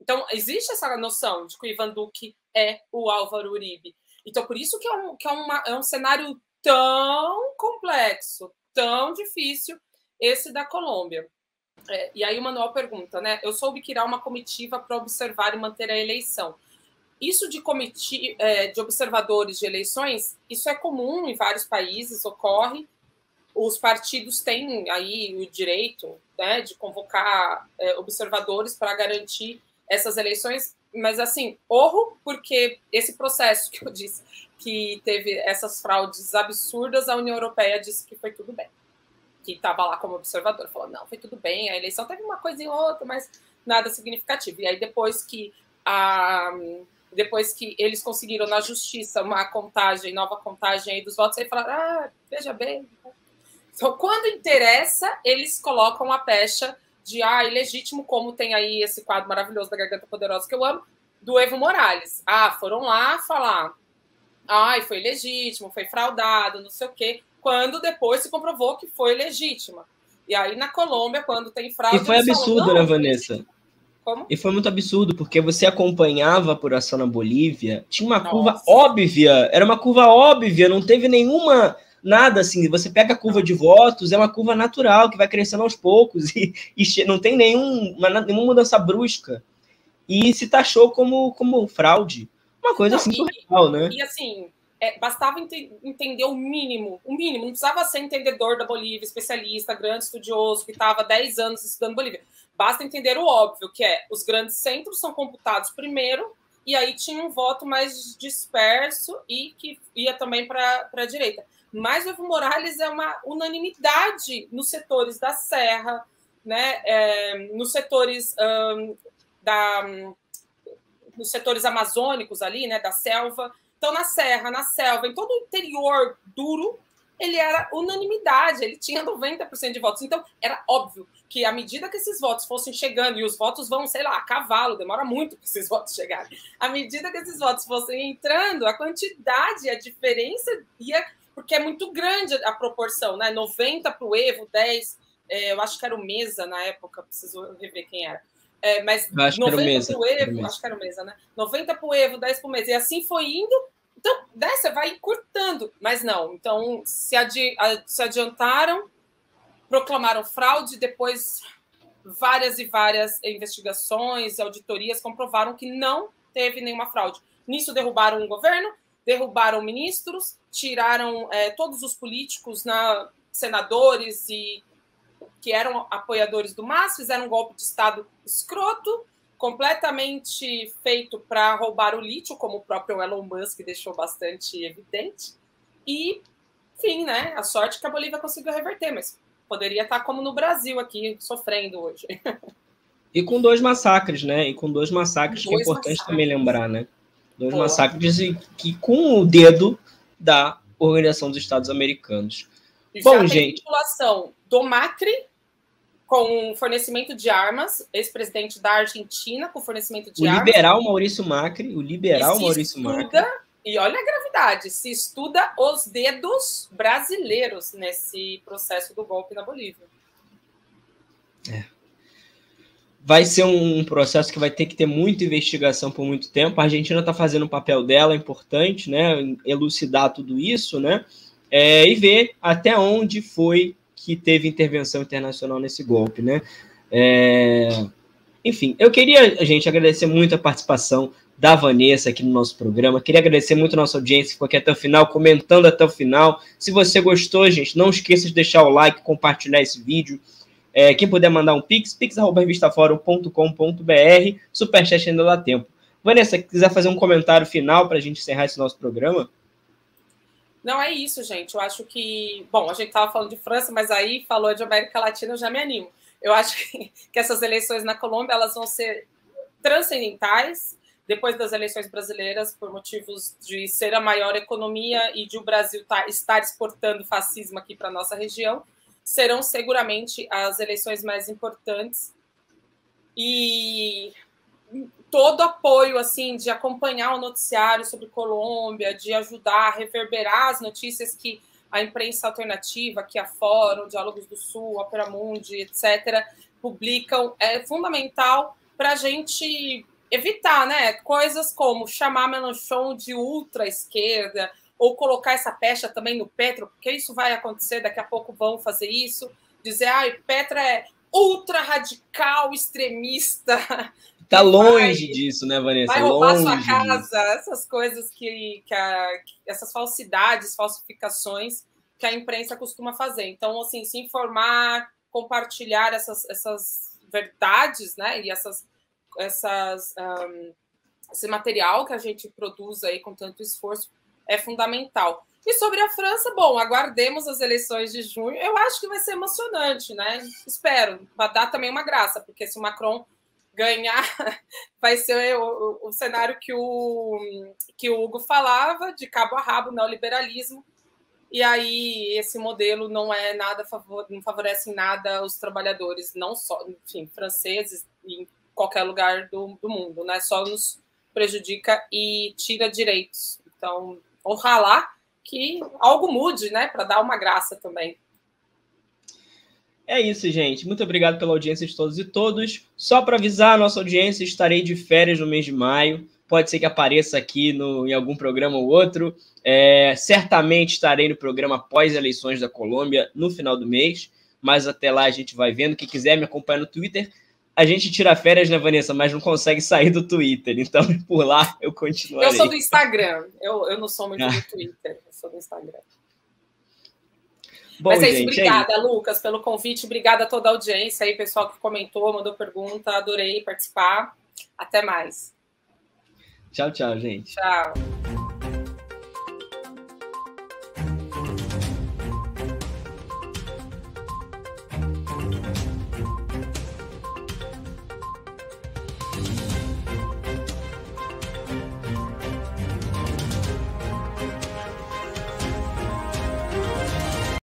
Então, existe essa noção de que o Ivan Duque é o Álvaro Uribe. Então, por isso que é um, que é uma, é um cenário tão complexo, tão difícil, esse da Colômbia. É, e aí o Manuel pergunta, né? Eu soube criar uma comitiva para observar e manter a eleição. Isso de comiti é, de observadores de eleições, isso é comum em vários países, ocorre os partidos têm aí o direito né, de convocar é, observadores para garantir essas eleições, mas assim, orro, porque esse processo que eu disse, que teve essas fraudes absurdas, a União Europeia disse que foi tudo bem. Que estava lá como observador, falou: não, foi tudo bem, a eleição teve uma coisa em outra, mas nada significativo. E aí, depois que a depois que eles conseguiram na justiça uma contagem, nova contagem aí dos votos, aí falaram: ah, veja bem, então, quando interessa, eles colocam a pecha de ah, ilegítimo, como tem aí esse quadro maravilhoso da Garganta Poderosa que eu amo, do Evo Morales. Ah, foram lá falar. Ai, foi legítimo, foi fraudado, não sei o quê. quando depois se comprovou que foi legítima. E aí na Colômbia, quando tem fraude. E foi absurdo, falam, né, Vanessa? Como? E foi muito absurdo, porque você acompanhava a apuração na Bolívia, tinha uma Nossa. curva óbvia, era uma curva óbvia, não teve nenhuma. Nada assim, você pega a curva de votos, é uma curva natural que vai crescendo aos poucos e, e não tem nenhum, uma, nenhuma mudança brusca. E se taxou como, como fraude. Uma coisa não, assim surreal, né? E assim, é, bastava ent entender o mínimo, o mínimo, não precisava ser entendedor da Bolívia, especialista, grande estudioso, que estava 10 anos estudando Bolívia. Basta entender o óbvio, que é os grandes centros são computados primeiro, e aí tinha um voto mais disperso e que ia também para a direita. Mas o Evo Morales é uma unanimidade nos setores da Serra, né, é, nos setores um, da, nos setores amazônicos ali, né, da selva. Então, na serra, na selva, em todo o interior duro, ele era unanimidade, ele tinha 90% de votos. Então, era óbvio que à medida que esses votos fossem chegando, e os votos vão, sei lá, a cavalo, demora muito para esses votos chegarem. À medida que esses votos fossem entrando, a quantidade, a diferença ia. Porque é muito grande a proporção, né? 90 para o Evo, 10. É, eu acho que era o Mesa na época, preciso rever quem era. É, mas acho 90 para o Evo, acho que era o Mesa, né? 90 para o Evo, 10 para o Mesa. E assim foi indo. Então, né, você vai encurtando. Mas não. Então, se, adi se adiantaram, proclamaram fraude, depois várias e várias investigações e auditorias comprovaram que não teve nenhuma fraude. Nisso derrubaram o governo, derrubaram ministros, tiraram é, todos os políticos, na, senadores e que eram apoiadores do MAS, fizeram um golpe de Estado escroto, completamente feito para roubar o lítio, como o próprio Elon Musk deixou bastante evidente. E, enfim, né? A sorte que a Bolívia conseguiu reverter, mas poderia estar como no Brasil aqui, sofrendo hoje. E com dois massacres, né? E com dois massacres dois que é importante massacres. também lembrar, né? Dois Boa. massacres que com o dedo da Organização dos Estados Americanos. E Bom, gente. vinculação do Macri com fornecimento de armas, ex-presidente da Argentina com fornecimento de o armas. O liberal Maurício Macri, o liberal Maurício estuda, Macri. E olha a gravidade, se estuda os dedos brasileiros nesse processo do golpe na Bolívia. É. Vai ser um processo que vai ter que ter muita investigação por muito tempo. A Argentina está fazendo o papel dela, é importante, né? Elucidar tudo isso, né? É, e ver até onde foi que teve intervenção internacional nesse golpe, né? É... Enfim, eu queria, gente, agradecer muito a participação da Vanessa aqui no nosso programa. Queria agradecer muito a nossa audiência que ficou aqui até o final, comentando até o final. Se você gostou, gente, não esqueça de deixar o like, compartilhar esse vídeo. É, quem puder mandar um pix, pix.revistaforum.com.br, superchat ainda dá tempo. Vanessa, quiser fazer um comentário final para a gente encerrar esse nosso programa? Não é isso, gente. Eu acho que. Bom, a gente estava falando de França, mas aí falou de América Latina, eu já me animo. Eu acho que, que essas eleições na Colômbia elas vão ser transcendentais depois das eleições brasileiras, por motivos de ser a maior economia e de o Brasil tá, estar exportando fascismo aqui para nossa região, serão seguramente as eleições mais importantes. E todo apoio assim de acompanhar o noticiário sobre Colômbia, de ajudar a reverberar as notícias que a imprensa alternativa, que a Fórum, Diálogos do Sul, Opera Mundi, etc., publicam, é fundamental para a gente evitar, né? Coisas como chamar Melanchon de ultra esquerda ou colocar essa pecha também no Petro, porque isso vai acontecer, daqui a pouco vão fazer isso, dizer, ah, Petra é ultra radical, extremista, Tá longe vai, disso, né, Vanessa? Vai roubar longe sua casa, disso. essas coisas que, que, a, essas falsidades, falsificações que a imprensa costuma fazer. Então, assim, se informar, compartilhar essas, essas verdades, né, e essas, essas, um, esse material que a gente produz aí com tanto esforço é fundamental. E sobre a França, bom, aguardemos as eleições de junho. Eu acho que vai ser emocionante, né? Espero. Vai dar também uma graça, porque se o Macron ganhar vai ser o, o, cenário que o, que o Hugo falava, de cabo a rabo, neoliberalismo, e aí esse modelo não é nada não favorece em nada os trabalhadores, não só, enfim, franceses em qualquer lugar do, do mundo, né? Só nos prejudica e tira direitos. Então, ojalá que algo mude, né? Para dar uma graça também. É isso, gente. Muito obrigado pela audiência de todos e todos. Só para avisar a nossa audiência, estarei de férias no mês de maio. Pode ser que apareça aqui no, em algum programa ou outro. É, certamente estarei no programa pós-eleições da Colômbia no final do mês. Mas até lá a gente vai vendo. Quem quiser me acompanhar no Twitter, a gente tira férias, né, Vanessa? Mas não consegue sair do Twitter. Então, por lá eu continuo. Eu sou do Instagram. Eu, eu não sou muito ah. do Twitter. Eu sou do Instagram. Bom, Mas é isso, gente, obrigada, é Lucas, pelo convite. Obrigada a toda a audiência aí, pessoal que comentou, mandou pergunta. Adorei participar. Até mais. Tchau, tchau, gente. Tchau.